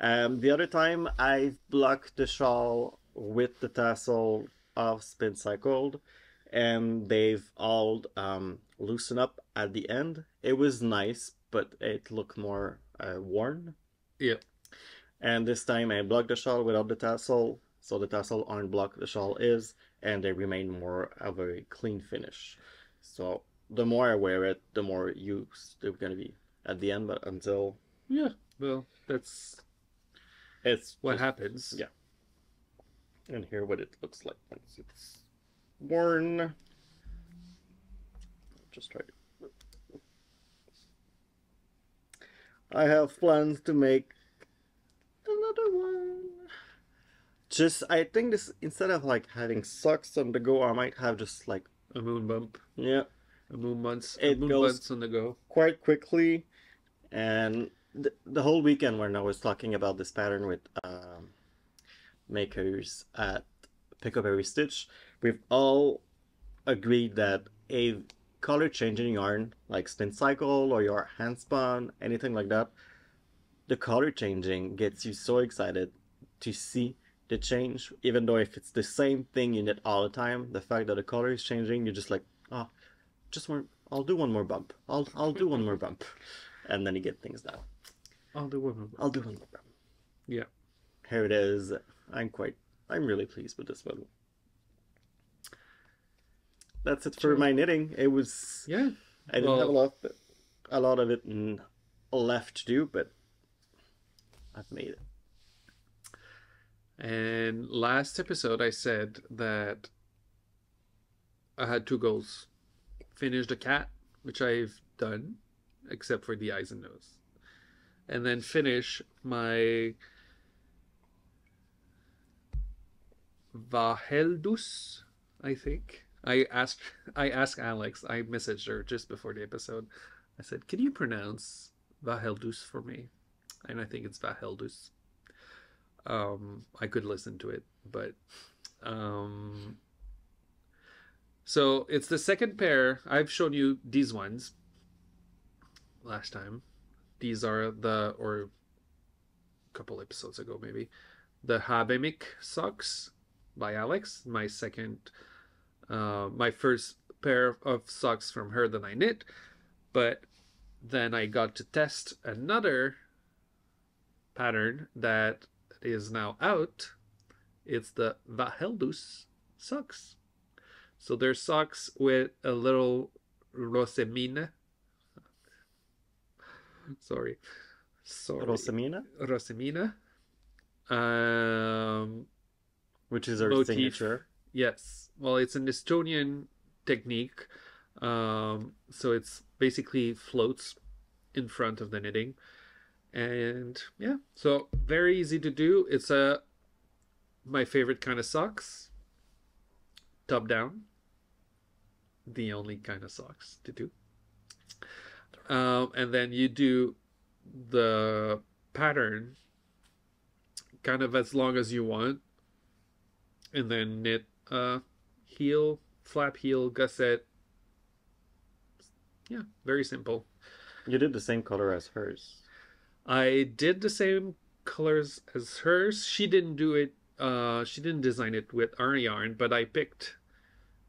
[SPEAKER 2] Um, the other time I've blocked the shawl with the tassel of Spin Cycled, and they've all um, loosened up at the end. It was nice, but it looked more uh, worn.
[SPEAKER 1] Yeah.
[SPEAKER 2] And this time I block the shawl without the tassel, so the tassel unblocked the shawl is, and they remain more of a clean finish. So the more I wear it, the more use they're gonna be at the end. But until
[SPEAKER 1] Yeah. Well, that's
[SPEAKER 2] it's
[SPEAKER 1] what
[SPEAKER 2] just-
[SPEAKER 1] happens.
[SPEAKER 2] yeah. and here what it looks like once it's worn. Just try it. I have plans to make another one. Just I think this instead of like having socks on the go, I might have just like
[SPEAKER 1] A moon bump.
[SPEAKER 2] yeah,
[SPEAKER 1] A moon months.
[SPEAKER 2] It
[SPEAKER 1] moon
[SPEAKER 2] goes-
[SPEAKER 1] months on the go.
[SPEAKER 2] quite quickly and the, the whole weekend when i was talking about this pattern with um, makers at pick up every stitch we've all agreed that a color changing yarn like spin cycle or your hand spun anything like that the color changing gets you so excited to see the change even though if it's the same thing you knit all the time the fact that the color is changing you're just like oh just one I'll do one more bump. I'll I'll do one more bump. And then you get things done.
[SPEAKER 1] I'll do one more.
[SPEAKER 2] I'll do one more bump.
[SPEAKER 1] Yeah.
[SPEAKER 2] Here it is. I'm quite I'm really pleased with this one. That's it for my knitting. It was
[SPEAKER 1] Yeah.
[SPEAKER 2] I didn't have a
[SPEAKER 1] Well-
[SPEAKER 2] lot a lot of it left to do, but I've made it.
[SPEAKER 1] And last episode, I said that I had two goals finish the cat, which I've done, except for the eyes and nose, and then finish my Vaheldus, I think. I asked I asked Aleks, I messaged her just before the episode. I said, Can you pronounce Vaheldus for me? And I think it's Vaheldus um i could listen to it but um so it's the second pair i've shown you these ones last time these are the or a couple episodes ago maybe the habemic socks by Aleks my second uh my first pair of socks from her that i knit but then i got to test another pattern that is now out. It's the Vaheldus socks. So they're socks with a little rosemine. Sorry. Sorry.
[SPEAKER 2] Rosamina,
[SPEAKER 1] Rosemina. Um,
[SPEAKER 2] which is our
[SPEAKER 1] Motif.
[SPEAKER 2] signature.
[SPEAKER 1] Yes. Well, it's an Estonian technique. Um, so it's basically floats in front of the knitting. And yeah, so very easy to do. It's a my favorite kind of socks. Top down. The only kind of socks to do. Um, and then you do the pattern kind of as long as you want and then knit a heel, flap heel, gusset. Yeah, very simple.
[SPEAKER 2] You did the same color as hers.
[SPEAKER 1] I did the same colors as hers. She didn't do it. Uh, she didn't design it with our yarn, but I picked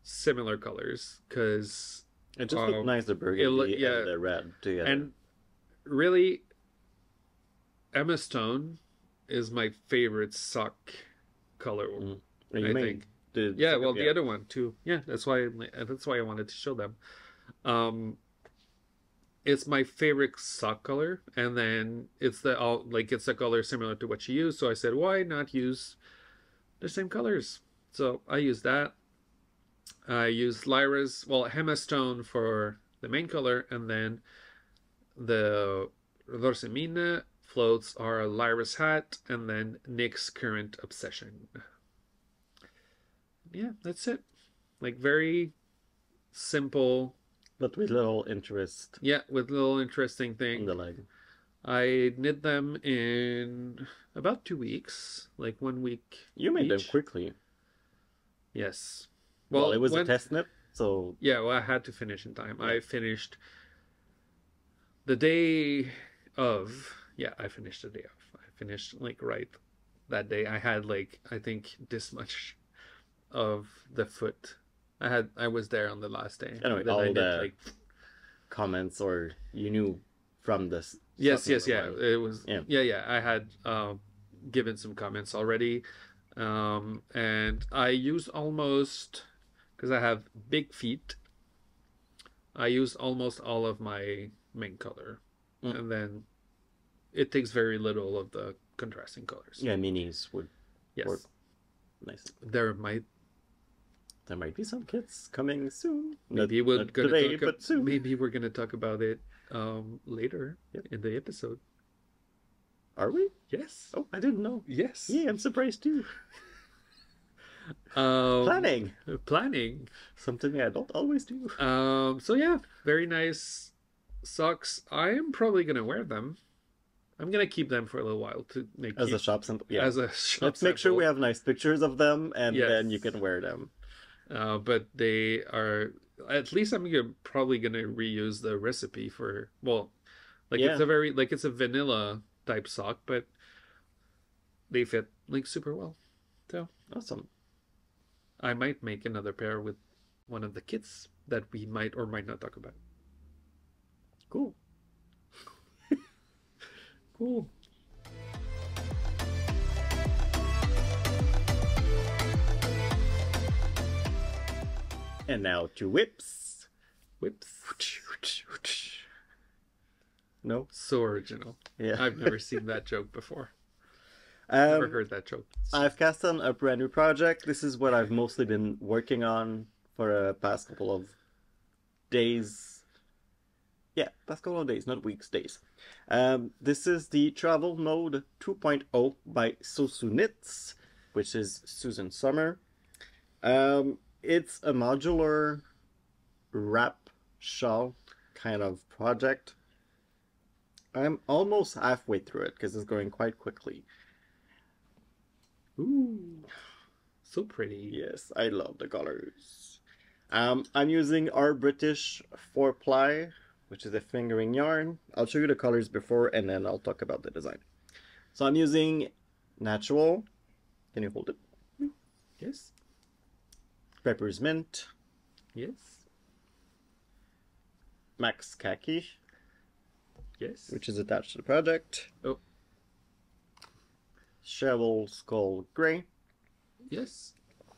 [SPEAKER 1] similar colors because
[SPEAKER 2] It just
[SPEAKER 1] Um,
[SPEAKER 2] looked nice, the burgundy
[SPEAKER 1] look- yeah.
[SPEAKER 2] and the red together.
[SPEAKER 1] and really, Emma Stone is my favorite sock color.
[SPEAKER 2] Mm. you
[SPEAKER 1] I
[SPEAKER 2] made
[SPEAKER 1] think.
[SPEAKER 2] The
[SPEAKER 1] Yeah, well, the other one too. Yeah, that's why that's why I wanted to show them. Um, it's my favorite sock color, and then it's the all like it's a color similar to what she used. So I said, why not use the same colors? So I used that. I used Lyra's well Hema Stone for the main color, and then the Dorsemina floats are Lyra's hat, and then Nick's current obsession yeah, that's it. Like very simple.
[SPEAKER 2] but with little interest
[SPEAKER 1] Yeah, with little interesting
[SPEAKER 2] in
[SPEAKER 1] thing.
[SPEAKER 2] the leg.
[SPEAKER 1] I knit them in about two weeks, like one week.
[SPEAKER 2] You made them quickly.
[SPEAKER 1] Yes.
[SPEAKER 2] Well, it was
[SPEAKER 1] when-
[SPEAKER 2] a test knit, so
[SPEAKER 1] Yeah, well, I had to finish in time. I finished the day of. Yeah, I finished the day of. I finished like right that day. I had like I think this much of the foot. I had I was there on the last day.
[SPEAKER 2] Anyway,
[SPEAKER 1] Then I
[SPEAKER 2] all
[SPEAKER 1] did,
[SPEAKER 2] the-
[SPEAKER 1] like
[SPEAKER 2] comments or you knew from this.
[SPEAKER 1] yes, yes, yeah.
[SPEAKER 2] were
[SPEAKER 1] It was
[SPEAKER 2] Yeah.
[SPEAKER 1] yeah, yeah. I had uh, given some comments already, um, and I use almost because I have big feet. I use almost all of my main color,
[SPEAKER 2] Mm.
[SPEAKER 1] and then it takes very little of the contrasting colors.
[SPEAKER 2] Yeah, minis would
[SPEAKER 1] yes,
[SPEAKER 2] work. nice.
[SPEAKER 1] there might
[SPEAKER 2] There might be some kits coming soon.
[SPEAKER 1] maybe
[SPEAKER 2] Not-
[SPEAKER 1] we're
[SPEAKER 2] not
[SPEAKER 1] gonna
[SPEAKER 2] today,
[SPEAKER 1] talk,
[SPEAKER 2] but soon.
[SPEAKER 1] maybe we're gonna talk about it um, later
[SPEAKER 2] Yep.
[SPEAKER 1] in the episode.
[SPEAKER 2] Are we?
[SPEAKER 1] Yes,
[SPEAKER 2] Oh, I didn't know.
[SPEAKER 1] yes.
[SPEAKER 2] Yeah, I'm surprised too.
[SPEAKER 1] Um,
[SPEAKER 2] Planning
[SPEAKER 1] planning.
[SPEAKER 2] something I don't always do.
[SPEAKER 1] Um, so yeah, very nice socks. I am probably gonna wear them. I'm gonna keep them for a little while to make
[SPEAKER 2] As
[SPEAKER 1] keep-
[SPEAKER 2] a shop sample, yeah.
[SPEAKER 1] as a shop
[SPEAKER 2] Let's make sure we have nice pictures of them, and then you can wear them.
[SPEAKER 1] Uh, but they are at least I'm gonna, probably gonna reuse the recipe for well, like it's a very like it's a vanilla type sock, but they fit like super well. So
[SPEAKER 2] Awesome.
[SPEAKER 1] I might make another pair with one of the kits that we might or might not talk about.
[SPEAKER 2] Cool.
[SPEAKER 1] Cool.
[SPEAKER 2] And now to whips.
[SPEAKER 1] Whips.
[SPEAKER 2] No.
[SPEAKER 1] So original.
[SPEAKER 2] Yeah.
[SPEAKER 1] I've never seen that joke before.
[SPEAKER 2] um,
[SPEAKER 1] Never heard that joke.
[SPEAKER 2] I've cast on a brand new project. This is what I've mostly been working on for a past couple of days. Yeah, past couple of days, not weeks, days. Um, this is the Travel Mode 2.0 by Sosu Knits, which is Susanne Sommer. Um, it's a modular wrap shawl kind of project. I'm almost halfway through it because it's going quite quickly.
[SPEAKER 1] Ooh. So pretty.
[SPEAKER 2] Yes, I love the colors. Um, I'm using our British 4 ply, which is a fingering yarn. I'll show you the colors before and then I'll talk about the design. So I'm using Natural. Can you hold it?
[SPEAKER 1] Yes.
[SPEAKER 2] Pepper's Mint,
[SPEAKER 1] Yes.
[SPEAKER 2] Max Khaki,
[SPEAKER 1] Yes.
[SPEAKER 2] which is attached to the project.
[SPEAKER 1] Oh.
[SPEAKER 2] Shovel Skull Grey.
[SPEAKER 1] Yes.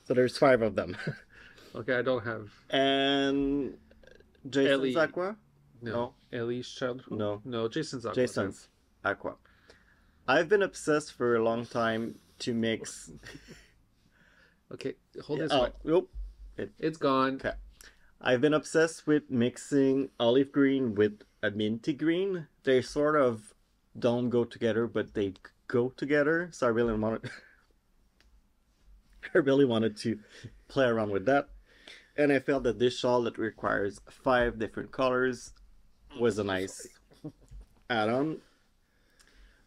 [SPEAKER 2] So there's five of them.
[SPEAKER 1] Okay, I don't have
[SPEAKER 2] and Jason's
[SPEAKER 1] Ellie.
[SPEAKER 2] Aqua.
[SPEAKER 1] no.
[SPEAKER 2] No.
[SPEAKER 1] Ellie's child.
[SPEAKER 2] No.
[SPEAKER 1] No, Jason's Aqua.
[SPEAKER 2] Jason's Aqua. I've been obsessed for a long time to mix.
[SPEAKER 1] Okay, hold this
[SPEAKER 2] oh,
[SPEAKER 1] way.
[SPEAKER 2] Nope.
[SPEAKER 1] It's gone.
[SPEAKER 2] Okay. I've been obsessed with mixing olive green with a minty green. They sort of don't go together, but they go together. So I really wanted, I really wanted to play around with that, and I felt that this shawl that requires five different colors was a nice add-on.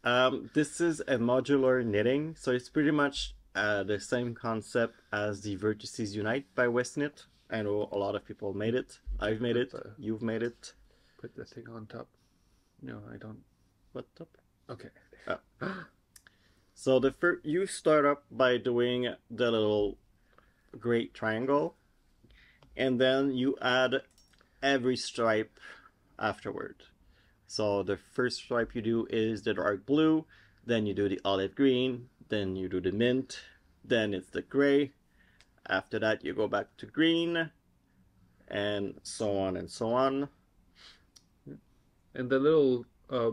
[SPEAKER 2] Um, this is a modular knitting, so it's pretty much uh, the same concept as the Vertices Unite by Westknit. I know a lot of people made it. I've made it.
[SPEAKER 1] The-
[SPEAKER 2] You've made it.
[SPEAKER 1] Put the thing on top. No, I don't.
[SPEAKER 2] What top?
[SPEAKER 1] Okay.
[SPEAKER 2] So the first, you start up by doing the little great triangle, and then you add every stripe afterward. So the first stripe you do is the dark blue, then you do the olive green, then you do the mint, then it's the gray. After that, you go back to green, and so on and so on.
[SPEAKER 1] And the little, uh,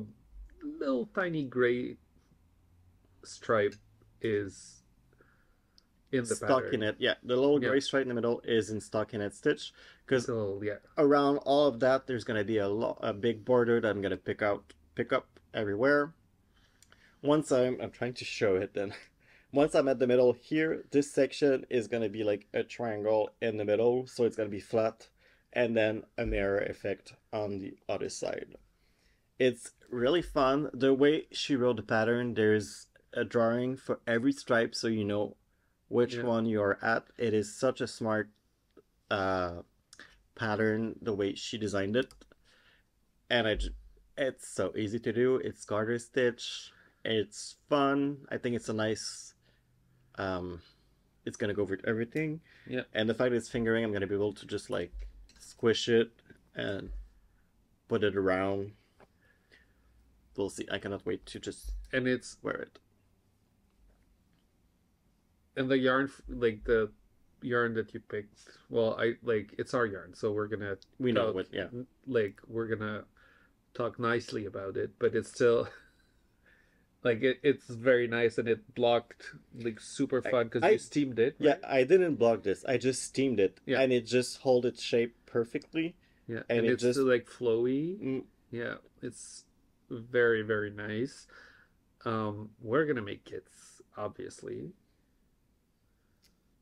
[SPEAKER 1] little tiny gray stripe is in the
[SPEAKER 2] Stockinette,
[SPEAKER 1] pattern.
[SPEAKER 2] yeah, the little
[SPEAKER 1] Yeah.
[SPEAKER 2] gray stripe in the middle is in stockinette stitch because
[SPEAKER 1] So yeah.
[SPEAKER 2] around all of that there's gonna be a lo- a big border that I'm gonna pick out pick up everywhere. Once I'm I'm trying to show it then. Once I'm at the middle here, this section is gonna be like a triangle in the middle, so it's gonna be flat, and then a mirror effect on the other side. It's really fun. The way she wrote the pattern, there's a drawing for every stripe so you know which
[SPEAKER 1] Yeah.
[SPEAKER 2] one you're at. It is such a smart uh, pattern, the way she designed it. And I, j- it's so easy to do. It's garter stitch. It's fun. I think it's a nice. Um, it's gonna go over everything.
[SPEAKER 1] Yeah.
[SPEAKER 2] And the fact that it's fingering, I'm gonna be able to just like squish it and put it around. We'll see. I cannot wait to just
[SPEAKER 1] and it's
[SPEAKER 2] wear it.
[SPEAKER 1] and the yarn like the yarn that you picked well i like it's our yarn so we're gonna
[SPEAKER 2] We know
[SPEAKER 1] talk-
[SPEAKER 2] what. Yeah.
[SPEAKER 1] like we're gonna talk nicely about it but it's still like it, it's very nice and it blocked like super fun because you steamed it
[SPEAKER 2] Yeah. I didn't block this. I just steamed it,
[SPEAKER 1] Yeah.
[SPEAKER 2] and it just hold its shape perfectly.
[SPEAKER 1] yeah
[SPEAKER 2] and
[SPEAKER 1] and,
[SPEAKER 2] it
[SPEAKER 1] it's
[SPEAKER 2] just-
[SPEAKER 1] like flowy
[SPEAKER 2] Mm,
[SPEAKER 1] yeah it's very very nice um we're gonna make kits obviously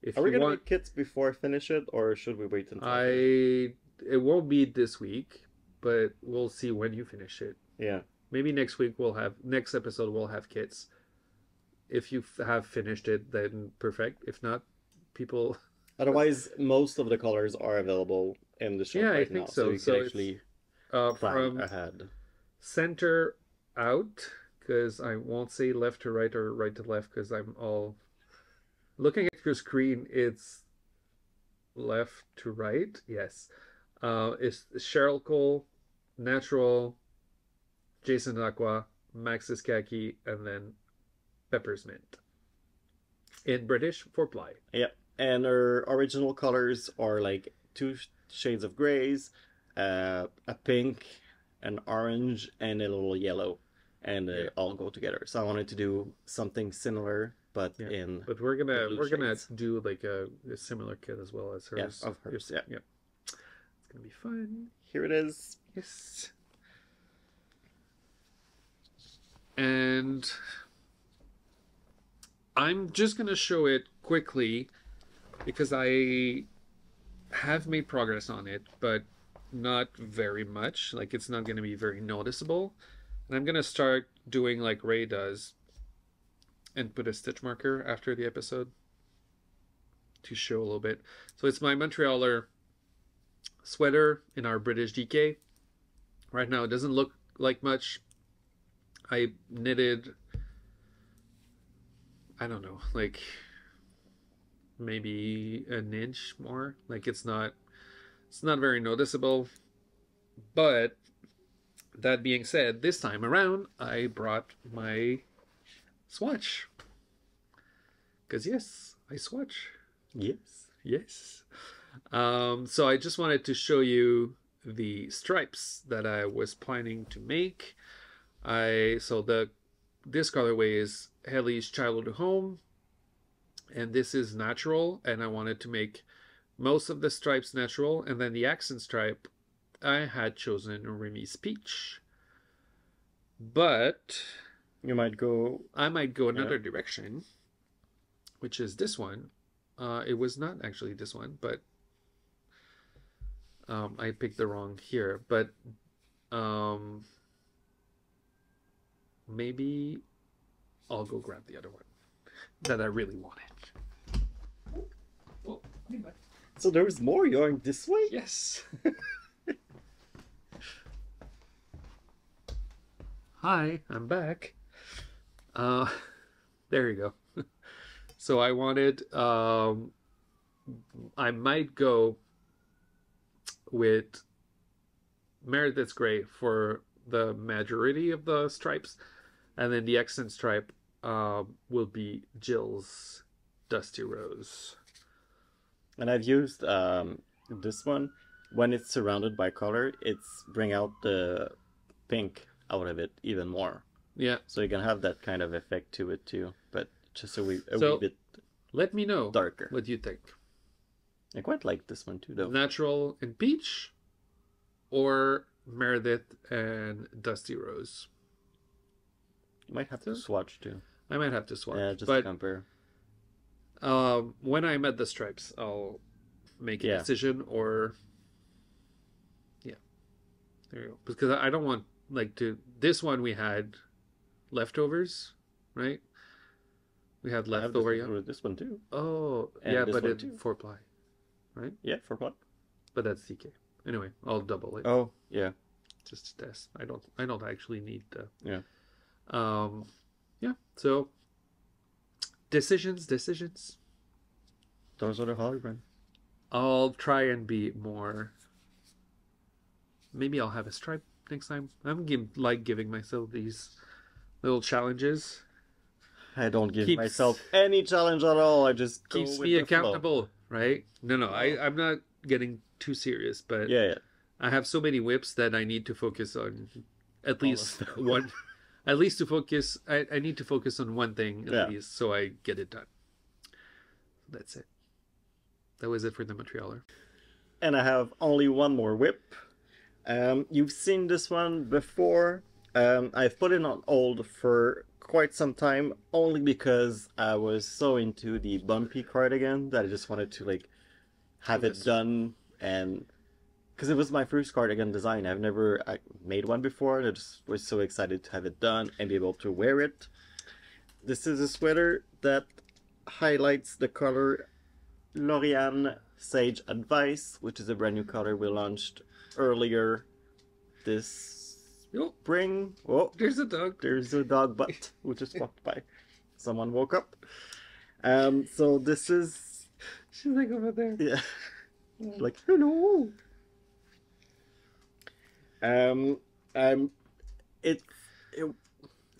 [SPEAKER 1] if
[SPEAKER 2] Are we gonna
[SPEAKER 1] want
[SPEAKER 2] make kits before I finish it, or should we wait until?
[SPEAKER 1] I it won't be this week, but we'll see when you finish it.
[SPEAKER 2] Yeah.
[SPEAKER 1] Maybe next week we'll have next episode we'll have kits. If you f- have finished it, then perfect. If not, people
[SPEAKER 2] Otherwise, most of the colors are available in the shop
[SPEAKER 1] Yeah, I
[SPEAKER 2] right
[SPEAKER 1] think
[SPEAKER 2] now,
[SPEAKER 1] so.
[SPEAKER 2] you
[SPEAKER 1] So
[SPEAKER 2] can actually
[SPEAKER 1] uh,
[SPEAKER 2] plan
[SPEAKER 1] from
[SPEAKER 2] ahead.
[SPEAKER 1] center out because I won't say left to right or right to left because I'm all looking at your screen. It's left to right. Yes, uh, it's Cheryl Cole, Natural, Jason Aqua, Maxis Khaki, and then Pepper's Mint. In British for ply.
[SPEAKER 2] And her original colors are like two shades of grays, uh, a pink, an orange, and a little yellow, and they
[SPEAKER 1] Yeah.
[SPEAKER 2] all go together. So I wanted to do something similar, but
[SPEAKER 1] Yeah.
[SPEAKER 2] in
[SPEAKER 1] But we're gonna we're gonna do like a, a similar kit as well as hers.
[SPEAKER 2] yeah, of hers. Yeah,
[SPEAKER 1] Yep. It's gonna be fun.
[SPEAKER 2] here it is.
[SPEAKER 1] Yes. And I'm just going to show it quickly because I have made progress on it, but not very much. Like, it's not going to be very noticeable. And I'm going to start doing like Ray does and put a stitch marker after the episode to show a little bit. So it's my Montrealer sweater in our British DK. Right now, it doesn't look like much. I knitted, I don't know, like maybe an inch more. Like it's not, it's not very noticeable. But that being said, this time around, I brought my swatch. Because yes, I swatch.
[SPEAKER 2] Yes.
[SPEAKER 1] Yes. Um, so I just wanted to show you the stripes that I was planning to make. I so the this colorway is Helly's Childhood Home, and this is natural. And I wanted to make most of the stripes natural, and then the accent stripe I had chosen Remy's Peach. But
[SPEAKER 2] You might go.
[SPEAKER 1] I might go another direction, which is this one. Uh, it was not actually this one, but um, I picked the wrong here. But um, maybe I'll go grab the other one that I really wanted. Oh, anyway.
[SPEAKER 2] So there's more yarn this way.
[SPEAKER 1] Yes. Hi, I'm back. Uh, there you go. so I wanted, um, I might go with Meredith's Gray for the majority of the stripes, and then the accent stripe uh, will be Jill's Dusty Rose.
[SPEAKER 2] And I've used um, this one when it's surrounded by color. It's bring out the pink out of it even more.
[SPEAKER 1] Yeah,
[SPEAKER 2] So you can have that kind of effect to it too, but just a wee, a
[SPEAKER 1] So-
[SPEAKER 2] wee bit
[SPEAKER 1] let me know
[SPEAKER 2] darker.
[SPEAKER 1] what you think.
[SPEAKER 2] I quite like this one too, though.
[SPEAKER 1] Natural and Peach, or Meredith and Dusty Rose.
[SPEAKER 2] You might have to swatch too.
[SPEAKER 1] I might have to swatch,
[SPEAKER 2] Yeah, just
[SPEAKER 1] but
[SPEAKER 2] compare.
[SPEAKER 1] um, when I'm at the stripes, I'll make a
[SPEAKER 2] Yeah.
[SPEAKER 1] decision. Or yeah, there you go. Because I don't want like to this one we had leftovers, right? We had leftover
[SPEAKER 2] this,
[SPEAKER 1] yarn.
[SPEAKER 2] this one too.
[SPEAKER 1] Oh,
[SPEAKER 2] And
[SPEAKER 1] yeah, but
[SPEAKER 2] one
[SPEAKER 1] it four ply. Right?
[SPEAKER 2] Yeah, for what?
[SPEAKER 1] But that's DK. Anyway, I'll double it
[SPEAKER 2] Oh, yeah.
[SPEAKER 1] just to test. I don't. I don't actually need the.
[SPEAKER 2] Yeah.
[SPEAKER 1] Um, yeah. So decisions, decisions.
[SPEAKER 2] Those are the hologram.
[SPEAKER 1] I'll try and be more. Maybe I'll have a stripe next time. I'm give, like giving myself these little challenges.
[SPEAKER 2] I don't give
[SPEAKER 1] Keeps-
[SPEAKER 2] myself any challenge at all. I just go
[SPEAKER 1] Keeps me
[SPEAKER 2] the flow.
[SPEAKER 1] accountable, right? No, no, I, I'm not getting too serious, but
[SPEAKER 2] Yeah, yeah.
[SPEAKER 1] I have so many WIPs that I need to focus on at least one. At least to focus, I, I need to focus on one thing at
[SPEAKER 2] Yeah.
[SPEAKER 1] least, so I get it done. That's it. That was it for the Montrealer.
[SPEAKER 2] And I have only one more WIP. Um, you've seen this one before. Um, I've put it on hold for quite some time, only because I was so into the bumpy cardigan that I just wanted to like have it done and because it was my first cardigan design. I've never I made one before, and I just was so excited to have it done and be able to wear it. This is a sweater that highlights the color L'Oreal Sage Advice, which is a brand new color we launched earlier this
[SPEAKER 1] Oh,
[SPEAKER 2] spring. Oh,
[SPEAKER 1] there's a dog.
[SPEAKER 2] there's a dog butt who just walked by. Someone woke up. Um, so this is
[SPEAKER 1] She's like over there.
[SPEAKER 2] yeah, like hello. Um, um, it, it,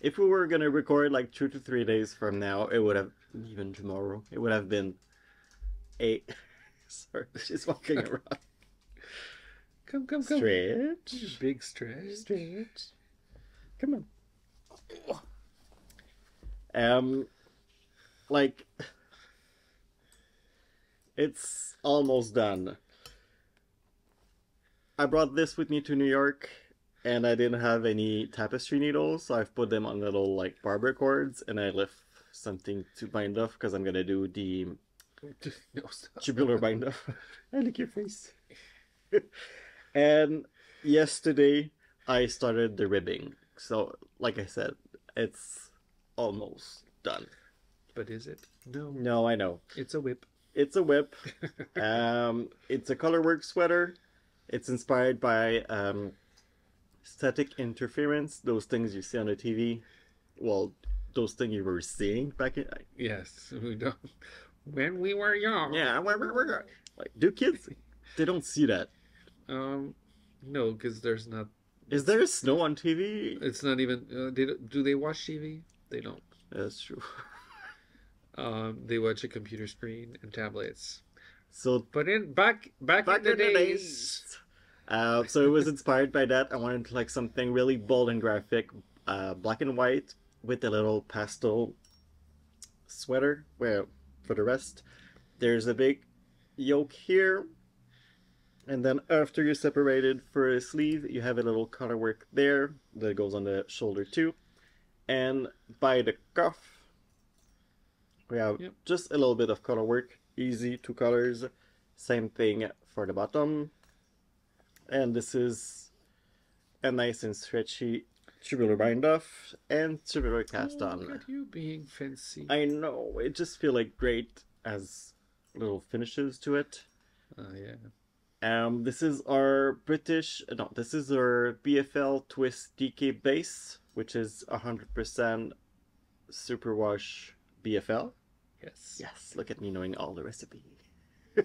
[SPEAKER 2] if we were gonna record like two to three days from now, it would have even tomorrow. It would have been eight. Sorry, she's walking around.
[SPEAKER 1] Come, come, come.
[SPEAKER 2] Stretch,
[SPEAKER 1] Big stretch.
[SPEAKER 2] stretch. Come on. Um, like it's almost done. I brought this with me to New York, and I didn't have any tapestry needles, so I've put them on little like barber cords, and I left something to bind off because I'm gonna do the
[SPEAKER 1] No,
[SPEAKER 2] tubular bind off. I lick your face. and yesterday I started the ribbing. So, like I said, it's almost done.
[SPEAKER 1] But is it? No.
[SPEAKER 2] No, I know.
[SPEAKER 1] It's a WIP.
[SPEAKER 2] It's a WIP. um, it's a colorwork sweater. It's inspired by um, static interference, those things you see on the TV. Well, those things you were seeing back in.
[SPEAKER 1] yes, we don't. When we were young.
[SPEAKER 2] Yeah, where, where, where, like, do kids? They don't see that.
[SPEAKER 1] Um, no, because there's not.
[SPEAKER 2] Is there snow on TV?
[SPEAKER 1] It's not even. Uh, they, do they watch TV? They don't.
[SPEAKER 2] That's true.
[SPEAKER 1] Um, they watch a computer screen and tablets.
[SPEAKER 2] So
[SPEAKER 1] But in back back,
[SPEAKER 2] back
[SPEAKER 1] in the
[SPEAKER 2] in the
[SPEAKER 1] days,
[SPEAKER 2] days. Uh, so it was inspired by that. I wanted like something really bold and graphic, uh, black and white with a little pastel sweater. Well, for the rest, there's a big yoke here, and then after you separate it for a sleeve, you have a little color work there that goes on the shoulder too, and by the cuff, we have
[SPEAKER 1] Yep.
[SPEAKER 2] just a little bit of color work, easy two colors. Same thing for the bottom. And this is a nice and stretchy tubular bind off and tubular cast
[SPEAKER 1] Oh,
[SPEAKER 2] on.
[SPEAKER 1] Look at you being fancy.
[SPEAKER 2] I know, it just feel like great as little finishes to it.
[SPEAKER 1] Oh yeah.
[SPEAKER 2] Um, this is our British, no, this is our BFL Twist DK base, which is 100% superwash BFL.
[SPEAKER 1] Yes.
[SPEAKER 2] Yes, look at me knowing all the recipe.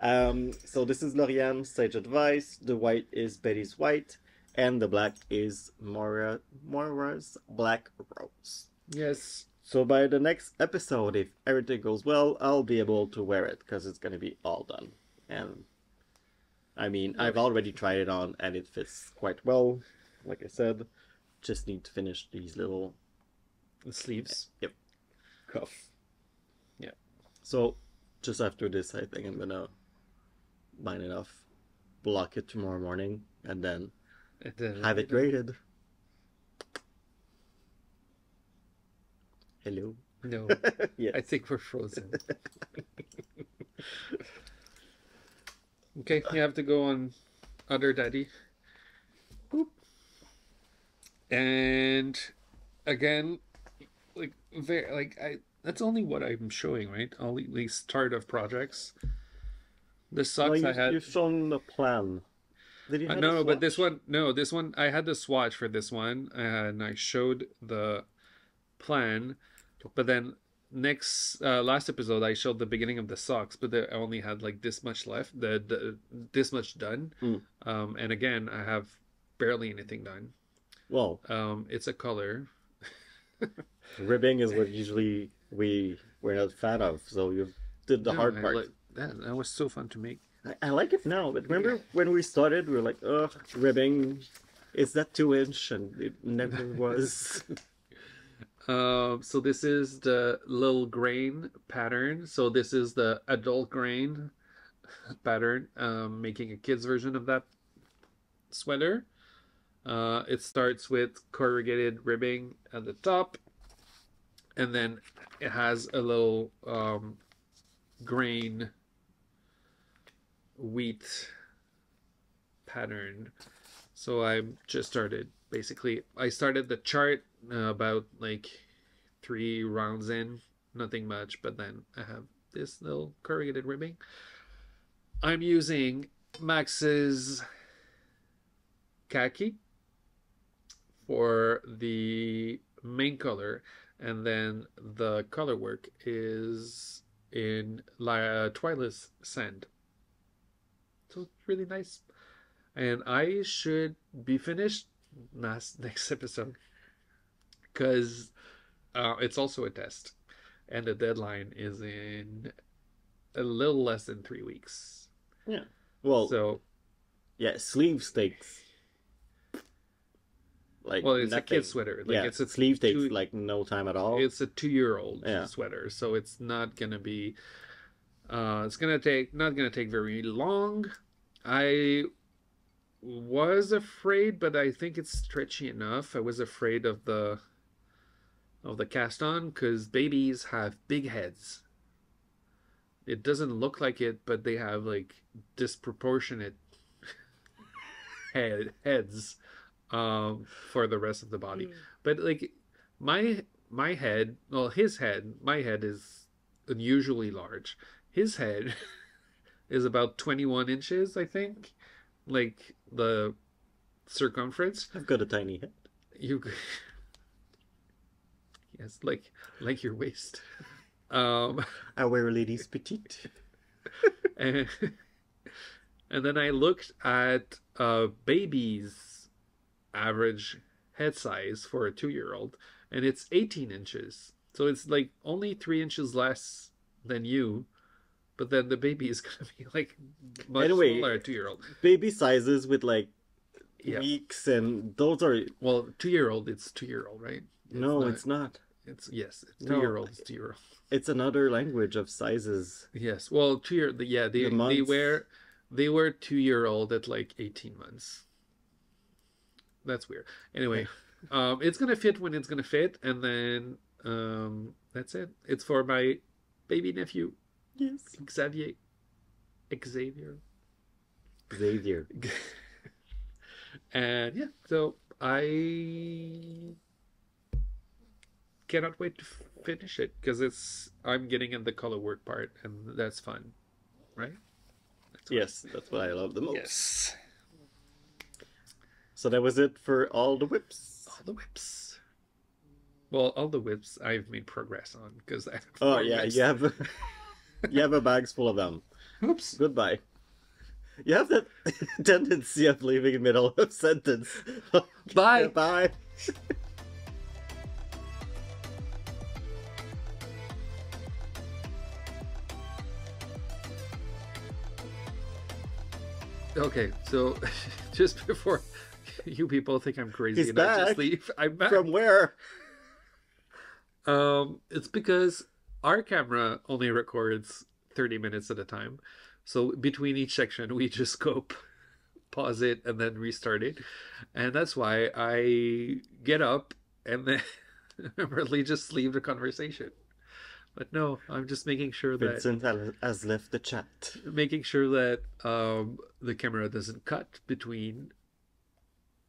[SPEAKER 2] um, so this is L'Oreal Sage Advice. The white is Betty's White, and the black is Mora Mora's Black Rose.
[SPEAKER 1] Yes.
[SPEAKER 2] So by the next episode, if everything goes well, I'll be able to wear it because it's gonna be all done. And I mean, I've already tried it on, and it fits quite well. Like I said, just need to finish these little
[SPEAKER 1] The sleeves.
[SPEAKER 2] Yep.
[SPEAKER 1] Cuff. Yeah.
[SPEAKER 2] So, just after this, I think I'm gonna bind it off, block it tomorrow morning, and then have it graded. Hello.
[SPEAKER 1] No.
[SPEAKER 2] yeah.
[SPEAKER 1] I think we're frozen. okay, you have to go on Other Daddy. Boop. and again, very like I that's only what I'm showing, right? All these start of projects. The socks
[SPEAKER 2] Well, you,
[SPEAKER 1] I had.
[SPEAKER 2] You've shown the plan. Did you
[SPEAKER 1] Uh, no, but this one, no, this one, I had the swatch for this one, and I showed the plan, but then next uh, last episode I showed the beginning of the socks, but the, I only had like this much left, the, the this much done,
[SPEAKER 2] Mm.
[SPEAKER 1] um, and again I have barely anything done.
[SPEAKER 2] Well,
[SPEAKER 1] Um, it's a color.
[SPEAKER 2] ribbing is what usually we we're not fan of. So you did the
[SPEAKER 1] No,
[SPEAKER 2] hard
[SPEAKER 1] I
[SPEAKER 2] part.
[SPEAKER 1] like- that, that was so fun to make.
[SPEAKER 2] I, I like it now, but remember when we started, we were like, "Ugh, ribbing, is that two inch?" And it never was.
[SPEAKER 1] Um, so this is the little grain pattern. So this is the adult grain pattern, um, making a kid's version of that sweater. Uh, it starts with corrugated ribbing at the top, and then it has a little um, grain wheat pattern. So I just started basically. I started the chart uh, about like three rounds in, nothing much, but then I have this little corrugated ribbing. I'm using Max's khaki for the main color, and then the color work is in La Twilight Sand. So it's really nice. And I should be finished last next episode because uh, it's also a test, and the deadline is in a little less than three weeks. Yeah.
[SPEAKER 2] Well,
[SPEAKER 1] So,
[SPEAKER 2] yeah, sleeves takes like
[SPEAKER 1] well, it's a
[SPEAKER 2] nothing.
[SPEAKER 1] kid sweater. Like
[SPEAKER 2] yeah,
[SPEAKER 1] it's a
[SPEAKER 2] sleeve takes
[SPEAKER 1] two-
[SPEAKER 2] like no time at all.
[SPEAKER 1] it's a two-year-old
[SPEAKER 2] Yeah.
[SPEAKER 1] sweater, so it's not gonna be. Uh, it's gonna take not gonna take very long. I was afraid, but I think it's stretchy enough. I was afraid of the of the cast on because babies have big heads. It doesn't look like it, but they have like disproportionate head heads um, for the rest of the body. But like my my head, well, his head, my head is unusually large. His head is about 21 inches, I think. Like the circumference.
[SPEAKER 2] I've got a tiny head.
[SPEAKER 1] You Yes, like like your waist. Um
[SPEAKER 2] I wear ladies petite.
[SPEAKER 1] and, and then I looked at a baby's average head size for a two year old, and it's 18 inches. So it's like only three inches less than you, but then the baby is going to be like much
[SPEAKER 2] Anyway,
[SPEAKER 1] smaller, two year old.
[SPEAKER 2] Baby sizes with like
[SPEAKER 1] Yeah.
[SPEAKER 2] weeks and those are
[SPEAKER 1] Well, two year old, it's two year old, right?
[SPEAKER 2] no,
[SPEAKER 1] not-
[SPEAKER 2] it's not.
[SPEAKER 1] It's yes, it's
[SPEAKER 2] No.
[SPEAKER 1] two year old, it's two year old.
[SPEAKER 2] It's another language of sizes.
[SPEAKER 1] Yes. Well, two year. Yeah, they
[SPEAKER 2] The
[SPEAKER 1] they wear they were two year old at like eighteen months. That's weird. Anyway, um, it's gonna fit when it's gonna fit, and then um, that's it. It's for my baby nephew
[SPEAKER 2] Yes.
[SPEAKER 1] Xavier. Xavier.
[SPEAKER 2] Xavier.
[SPEAKER 1] and yeah, so I cannot wait to finish it because it's I'm getting in the color work part, and that's fun, right? That's what-
[SPEAKER 2] Yes, that's what I love the most.
[SPEAKER 1] Yes.
[SPEAKER 2] So that was it for all the WIPs.
[SPEAKER 1] All the WIPs. Well, all the WIPs I've made progress on because I. Have
[SPEAKER 2] Oh
[SPEAKER 1] more
[SPEAKER 2] yeah,
[SPEAKER 1] WIPs.
[SPEAKER 2] you have you have a bags full of them.
[SPEAKER 1] Oops.
[SPEAKER 2] Goodbye. You have that tendency of leaving in middle of sentence.
[SPEAKER 1] Bye.
[SPEAKER 2] Bye.
[SPEAKER 1] Okay, so just before you people think I'm crazy
[SPEAKER 2] He's
[SPEAKER 1] and I just leave, I'm back.
[SPEAKER 2] From where?
[SPEAKER 1] Um, it's because our camera only records 30 minutes at a time. So between each section, we just scope, pause it, and then restart it. And that's why I get up and then really just leave the conversation. But no, I'm just making sure that
[SPEAKER 2] Vincent has left the chat.
[SPEAKER 1] making sure that um, the camera doesn't cut between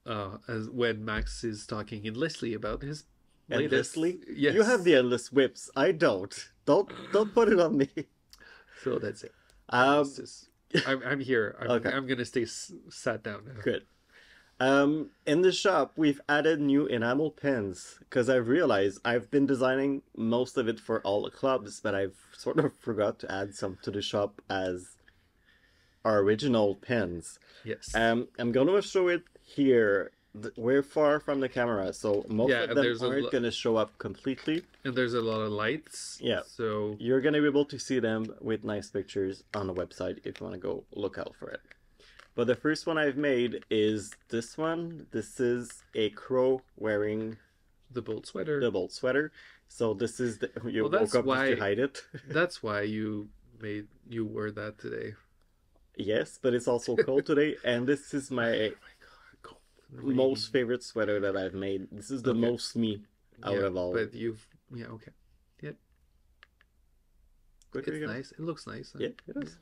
[SPEAKER 1] uh, as when Max is talking endlessly about his latest.
[SPEAKER 2] Endlessly?
[SPEAKER 1] Yes.
[SPEAKER 2] You have the endless WIPs. I don't. Don't don't put it on me.
[SPEAKER 1] So that's it.
[SPEAKER 2] Um,
[SPEAKER 1] just- I'm, I'm here. I'm,
[SPEAKER 2] Okay.
[SPEAKER 1] I'm gonna stay s- sat down now.
[SPEAKER 2] Good. Um, in the shop, we've added new enamel pens because I've realized I've been designing most of it for all the clubs, but I've sort of forgot to add some to the shop as our original pens.
[SPEAKER 1] Yes.
[SPEAKER 2] Um, I'm gonna show it here. Th- We're far from the camera, so most
[SPEAKER 1] Yeah,
[SPEAKER 2] of them aren't
[SPEAKER 1] lo-
[SPEAKER 2] gonna show up completely.
[SPEAKER 1] and there's a lot of lights.
[SPEAKER 2] Yeah.
[SPEAKER 1] So
[SPEAKER 2] You're gonna be able to see them with nice pictures on the website if you want to go look out for it. But the first one I've made is this one. This is a crow wearing
[SPEAKER 1] the bolt sweater.
[SPEAKER 2] the bolt sweater. So this is the you
[SPEAKER 1] Well,
[SPEAKER 2] woke up just
[SPEAKER 1] why-
[SPEAKER 2] to hide it.
[SPEAKER 1] That's why you made you wore that today.
[SPEAKER 2] yes, but it's also cold today, and this is my
[SPEAKER 1] My god. cold and rainy.
[SPEAKER 2] most favorite sweater that I've made. This is the
[SPEAKER 1] Okay.
[SPEAKER 2] most me out
[SPEAKER 1] Yeah,
[SPEAKER 2] of all.
[SPEAKER 1] But you've yeah okay.
[SPEAKER 2] Quick, here
[SPEAKER 1] It's nice. It looks nice.
[SPEAKER 2] Yeah, it is.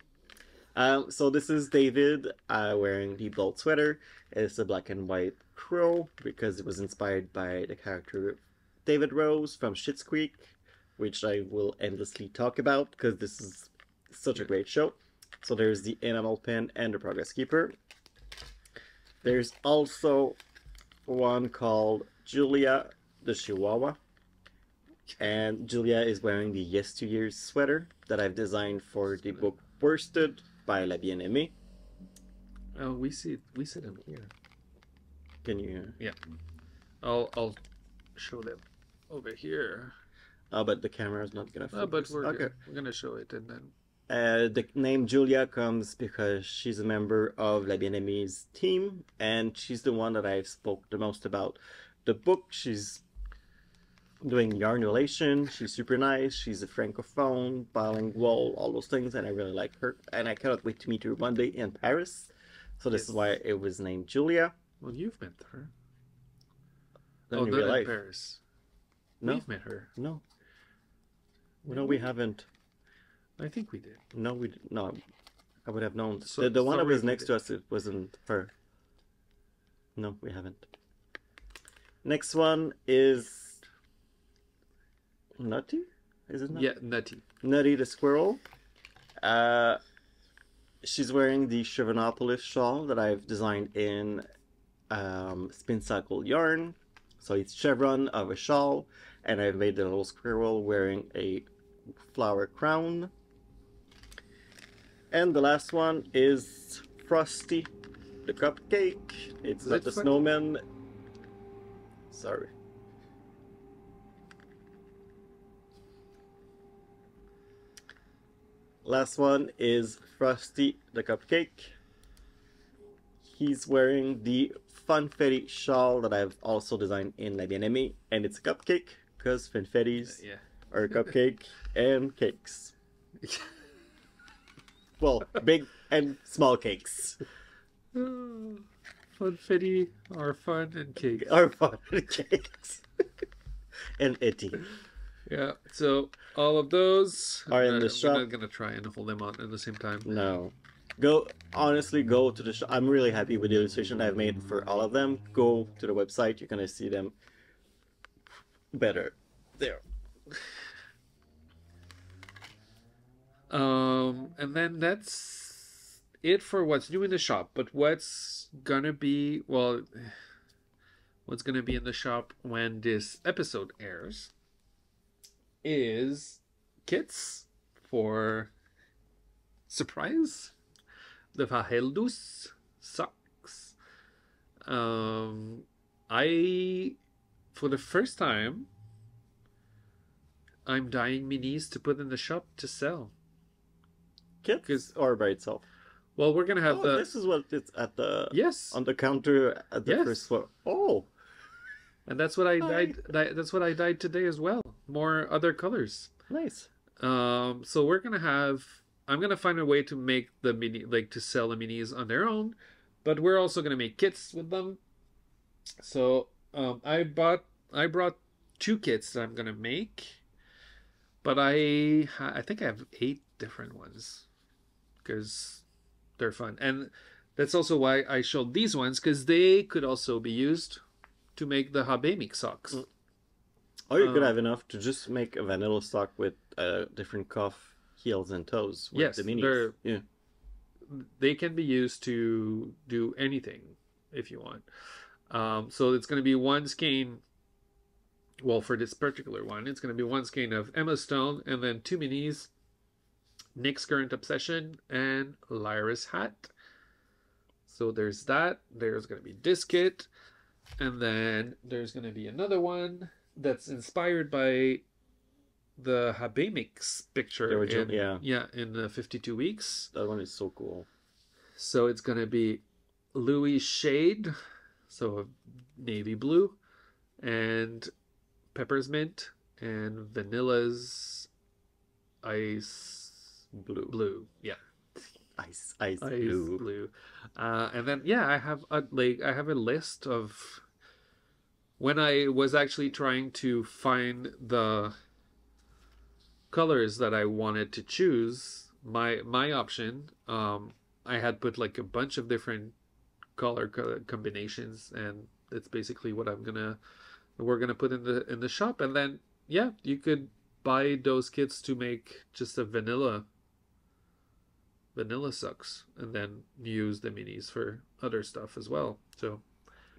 [SPEAKER 2] Um, so this is David uh, wearing the bolt sweater. It's a black and white crow because it was inspired by the character David Rose from Schitt's Creek, which I will endlessly talk about because this is such a great show. So there's the enamel pen and the progress keeper. There's also one called Julia the Chihuahua. And Julia is wearing the Yes to Years sweater that I've designed for the book Worsted by La Bien-Aimée.
[SPEAKER 1] Oh, we see we see them here.
[SPEAKER 2] Can you? Yeah.
[SPEAKER 1] I'll I'll show them over here.
[SPEAKER 2] Oh, but the camera's not gonna.
[SPEAKER 1] Oh, but we're
[SPEAKER 2] okay.
[SPEAKER 1] go- we're gonna show it and then
[SPEAKER 2] Uh, the name Julia comes because she's a member of La Bien-Aimée's team, and she's the one that I've spoke the most about. The book, she's doing yarn relation. She's super nice. She's a francophone, bilingual, all those things, and I really like her. And I cannot wait to meet her one day in Paris. So this is why it was named Julia.
[SPEAKER 1] well you've met her.
[SPEAKER 2] in
[SPEAKER 1] oh, not in. Paris.
[SPEAKER 2] No,
[SPEAKER 1] We've met her.
[SPEAKER 2] no, no, we haven't.
[SPEAKER 1] I think we did.
[SPEAKER 2] No, we no. I would have known.
[SPEAKER 1] So-
[SPEAKER 2] the the one that
[SPEAKER 1] sorry
[SPEAKER 2] was
[SPEAKER 1] if we
[SPEAKER 2] next
[SPEAKER 1] did.
[SPEAKER 2] to us, it wasn't her. No, we haven't. Next one is Nutty. Is it Nutty?
[SPEAKER 1] Yeah, Nutty.
[SPEAKER 2] Nutty the squirrel. Uh, she's wearing the Chevronopolis shawl that I've designed in um, spin cycle yarn. So it's chevron of a shawl, and I've made the little squirrel wearing a flower crown. And the last one is Frosty the cupcake. It's
[SPEAKER 1] Is
[SPEAKER 2] not
[SPEAKER 1] it
[SPEAKER 2] the snowman. Sorry. Last one is Frosty the Cupcake. He's wearing the Funfetti shawl that I've also designed in La Bien-Aimée, and it's a cupcake because Funfettis uh,
[SPEAKER 1] Yeah.
[SPEAKER 2] are a cupcake and cakes. Well, big and small cakes
[SPEAKER 1] Funfetti are fun and cakes.
[SPEAKER 2] are fun and cakes. and itty.
[SPEAKER 1] Yeah. So all of those
[SPEAKER 2] Are in
[SPEAKER 1] I'm
[SPEAKER 2] the shop.
[SPEAKER 1] We're not gonna try and hold them on at the same time.
[SPEAKER 2] No. Go honestly go to the shop. I'm really happy with the illustration I've made for all of them. Go to the website, you're gonna see them better. There.
[SPEAKER 1] Um, and then that's it for what's new in the shop. But what's gonna be well, what's gonna be in the shop when this episode airs is kits for surprise the Vaheldus socks. Um, I for the first time. I'm dyeing minis to put in the shop to sell.
[SPEAKER 2] Kits
[SPEAKER 1] 'Cause-
[SPEAKER 2] or by itself.
[SPEAKER 1] Well, we're gonna have
[SPEAKER 2] oh,
[SPEAKER 1] the
[SPEAKER 2] this is what it's at the
[SPEAKER 1] yes,
[SPEAKER 2] on the counter at the
[SPEAKER 1] Yes.
[SPEAKER 2] first floor. Oh,
[SPEAKER 1] and that's what I
[SPEAKER 2] Hi.
[SPEAKER 1] dyed. That's what I dyed today as well. More other colors.
[SPEAKER 2] nice.
[SPEAKER 1] Um, so we're gonna have. I'm gonna find a way to make the mini, like to sell the minis on their own, but we're also gonna make kits with them. So um, I bought. I brought two kits that I'm gonna make, but I I think I have eight different ones because they're fun and that's also why I showed these ones because they could also be used to make the Habemik socks.
[SPEAKER 2] Mm. Or you could
[SPEAKER 1] Uh,
[SPEAKER 2] have enough to just make a vanilla sock with uh, different cuff, heels, and toes. With
[SPEAKER 1] Yes,
[SPEAKER 2] the minis. Yeah.
[SPEAKER 1] They can be used to do anything if you want. Um, so it's going to be one skein. Well, for this particular one, it's going to be one skein of Emma Stone and then two minis, Nick's Current Obsession and Lyra's Hat. So there's that. There's going to be this kit. And then there's going to be another one that's inspired by the Habemix picture.
[SPEAKER 2] The original-
[SPEAKER 1] in-
[SPEAKER 2] yeah.
[SPEAKER 1] Yeah, in the 52 weeks.
[SPEAKER 2] That one is so cool.
[SPEAKER 1] So it's going to be Louis Shade, so navy blue, and Pepper's Mint, and Vanilla's Ice
[SPEAKER 2] Blue.
[SPEAKER 1] Blue. Yeah.
[SPEAKER 2] Ice, ice,
[SPEAKER 1] Ice
[SPEAKER 2] blue.
[SPEAKER 1] blue. Uh, and then yeah, I have a like I have a list of when I was actually trying to find the colors that I wanted to choose. My my option, um, I had put like a bunch of different color co- combinations, and that's basically what I'm gonna we're gonna put in the in the shop. And then yeah, you could buy those kits to make just a vanilla vanilla sucks and then use the minis for other stuff as well so.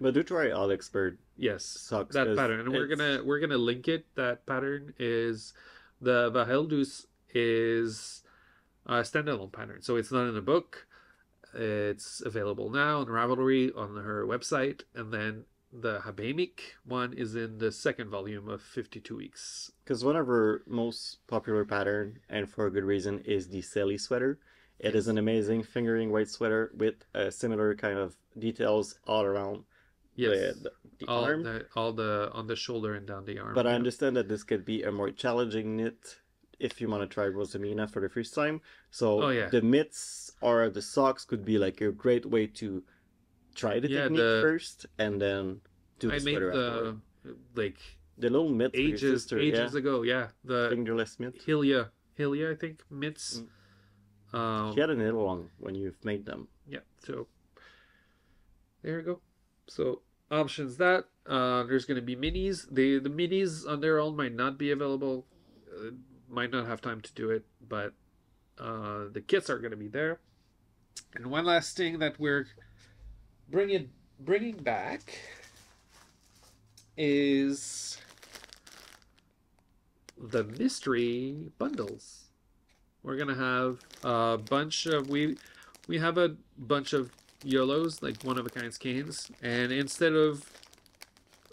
[SPEAKER 2] But do try Aleks Byrd
[SPEAKER 1] yes
[SPEAKER 2] sucks
[SPEAKER 1] that pattern and we're gonna we're gonna link it. That pattern is the Vaheldus is a standalone pattern so it's not in a book. It's available now on Ravelry on her website and then the Habemik one is in the second volume of 52 weeks.
[SPEAKER 2] Because one of her most popular pattern, and for a good reason, is the Sally sweater. It is an amazing fingering white sweater with uh, similar kind of details all around
[SPEAKER 1] yes
[SPEAKER 2] the, the, the
[SPEAKER 1] all
[SPEAKER 2] arm.
[SPEAKER 1] the all the on the shoulder and down the arm
[SPEAKER 2] But I understand that this could be a more challenging knit if you want to try roosimine for the first time. So
[SPEAKER 1] Oh, yeah.
[SPEAKER 2] the mitts or the socks could be like a great way to try the
[SPEAKER 1] Yeah,
[SPEAKER 2] technique
[SPEAKER 1] the-
[SPEAKER 2] first and then do the
[SPEAKER 1] I made the
[SPEAKER 2] afterward.
[SPEAKER 1] like
[SPEAKER 2] The little mitt for your
[SPEAKER 1] ages
[SPEAKER 2] sister,
[SPEAKER 1] ages
[SPEAKER 2] yeah.
[SPEAKER 1] ago. Yeah, the
[SPEAKER 2] Fingerless mitt.
[SPEAKER 1] Hilia Hilia I think mitts. Um,
[SPEAKER 2] She had a knit along when you've made them.
[SPEAKER 1] yeah. So there you go. So options that uh, there's going to be minis. The the minis on their own might not be available. Uh, might not have time to do it, but uh, the kits are going to be there. And one last thing that we're bringing bringing back is the mystery bundles. We're gonna have a bunch of we we have a bunch of YOLOs like one of a kind skeins, and instead of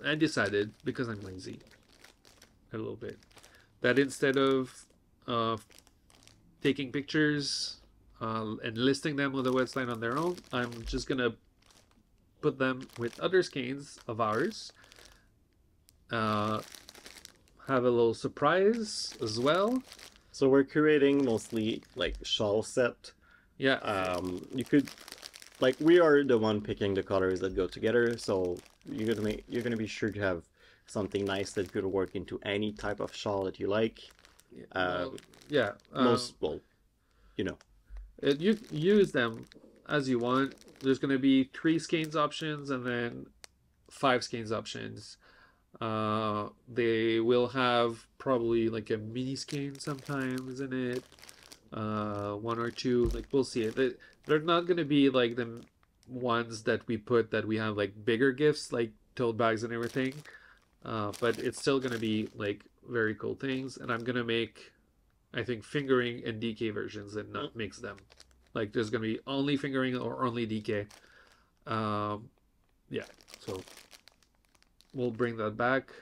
[SPEAKER 1] I decided because I'm lazy a little bit that instead of uh, taking pictures uh, and listing them on the website on their own, I'm just gonna put them with other skeins of ours. Uh, have a little surprise as well.
[SPEAKER 2] So we're creating mostly like shawl set.
[SPEAKER 1] Yeah,
[SPEAKER 2] Um, you could, like, we are the one picking the colors that go together. So you're gonna make you're gonna be sure to have something nice that could work into any type of shawl that you like.
[SPEAKER 1] well,
[SPEAKER 2] um,
[SPEAKER 1] yeah. um,
[SPEAKER 2] Most well, you know.
[SPEAKER 1] It, you use them as you want. There's going to be three skeins options and then five skeins options. Uh, they will have probably like a mini skein sometimes in it. Uh, one or two, like we'll see it. They, they're not going to be like the ones that we put that we have like bigger gifts like tote bags and everything. Uh, but it's still going to be like very cool things. And I'm going to make I think fingering and DK versions and not mix them. Like there's gonna be only fingering or only DK. Um, yeah, so we'll bring that back.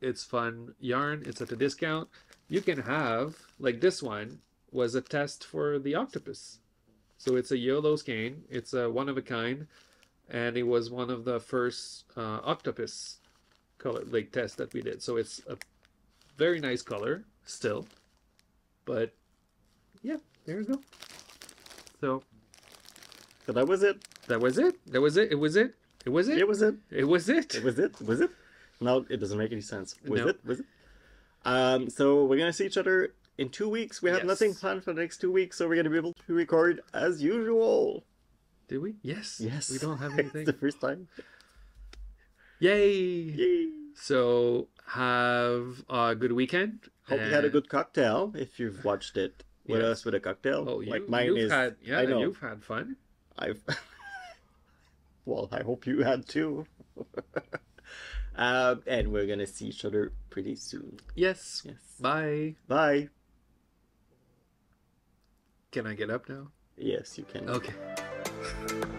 [SPEAKER 1] It's fun yarn. It's at a discount. You can have like this one was a test for the octopus. So it's a YOLO skein. It's a one of a kind, and it was one of the first uh, octopus color like test that we did. So it's a very nice color still, but yeah, there you go. So
[SPEAKER 2] So that was it.
[SPEAKER 1] that was it. That was it. It was it. It was it.
[SPEAKER 2] It was it.
[SPEAKER 1] It was it.
[SPEAKER 2] It was it. Was it? No, it doesn't make any sense. Was
[SPEAKER 1] No.
[SPEAKER 2] it? Was it? Um, so we're gonna see each other in two weeks. We have
[SPEAKER 1] Yes.
[SPEAKER 2] nothing planned for the next two weeks, so we're gonna be able to record as usual.
[SPEAKER 1] Did we? Yes.
[SPEAKER 2] Yes.
[SPEAKER 1] We don't have
[SPEAKER 2] it's
[SPEAKER 1] anything.
[SPEAKER 2] the first time.
[SPEAKER 1] Yay!
[SPEAKER 2] Yay!
[SPEAKER 1] So have a good weekend.
[SPEAKER 2] Hope you had a good cocktail if you've watched it with
[SPEAKER 1] Yes.
[SPEAKER 2] us with a cocktail.
[SPEAKER 1] Oh, you,
[SPEAKER 2] like mine is.
[SPEAKER 1] had yeah,
[SPEAKER 2] I know.
[SPEAKER 1] you've had fun.
[SPEAKER 2] I've. well, I hope you had too. um, and we're gonna see each other pretty soon.
[SPEAKER 1] Yes.
[SPEAKER 2] Yes.
[SPEAKER 1] Bye.
[SPEAKER 2] Bye.
[SPEAKER 1] Can I get up now?
[SPEAKER 2] Yes, you can.
[SPEAKER 1] Okay.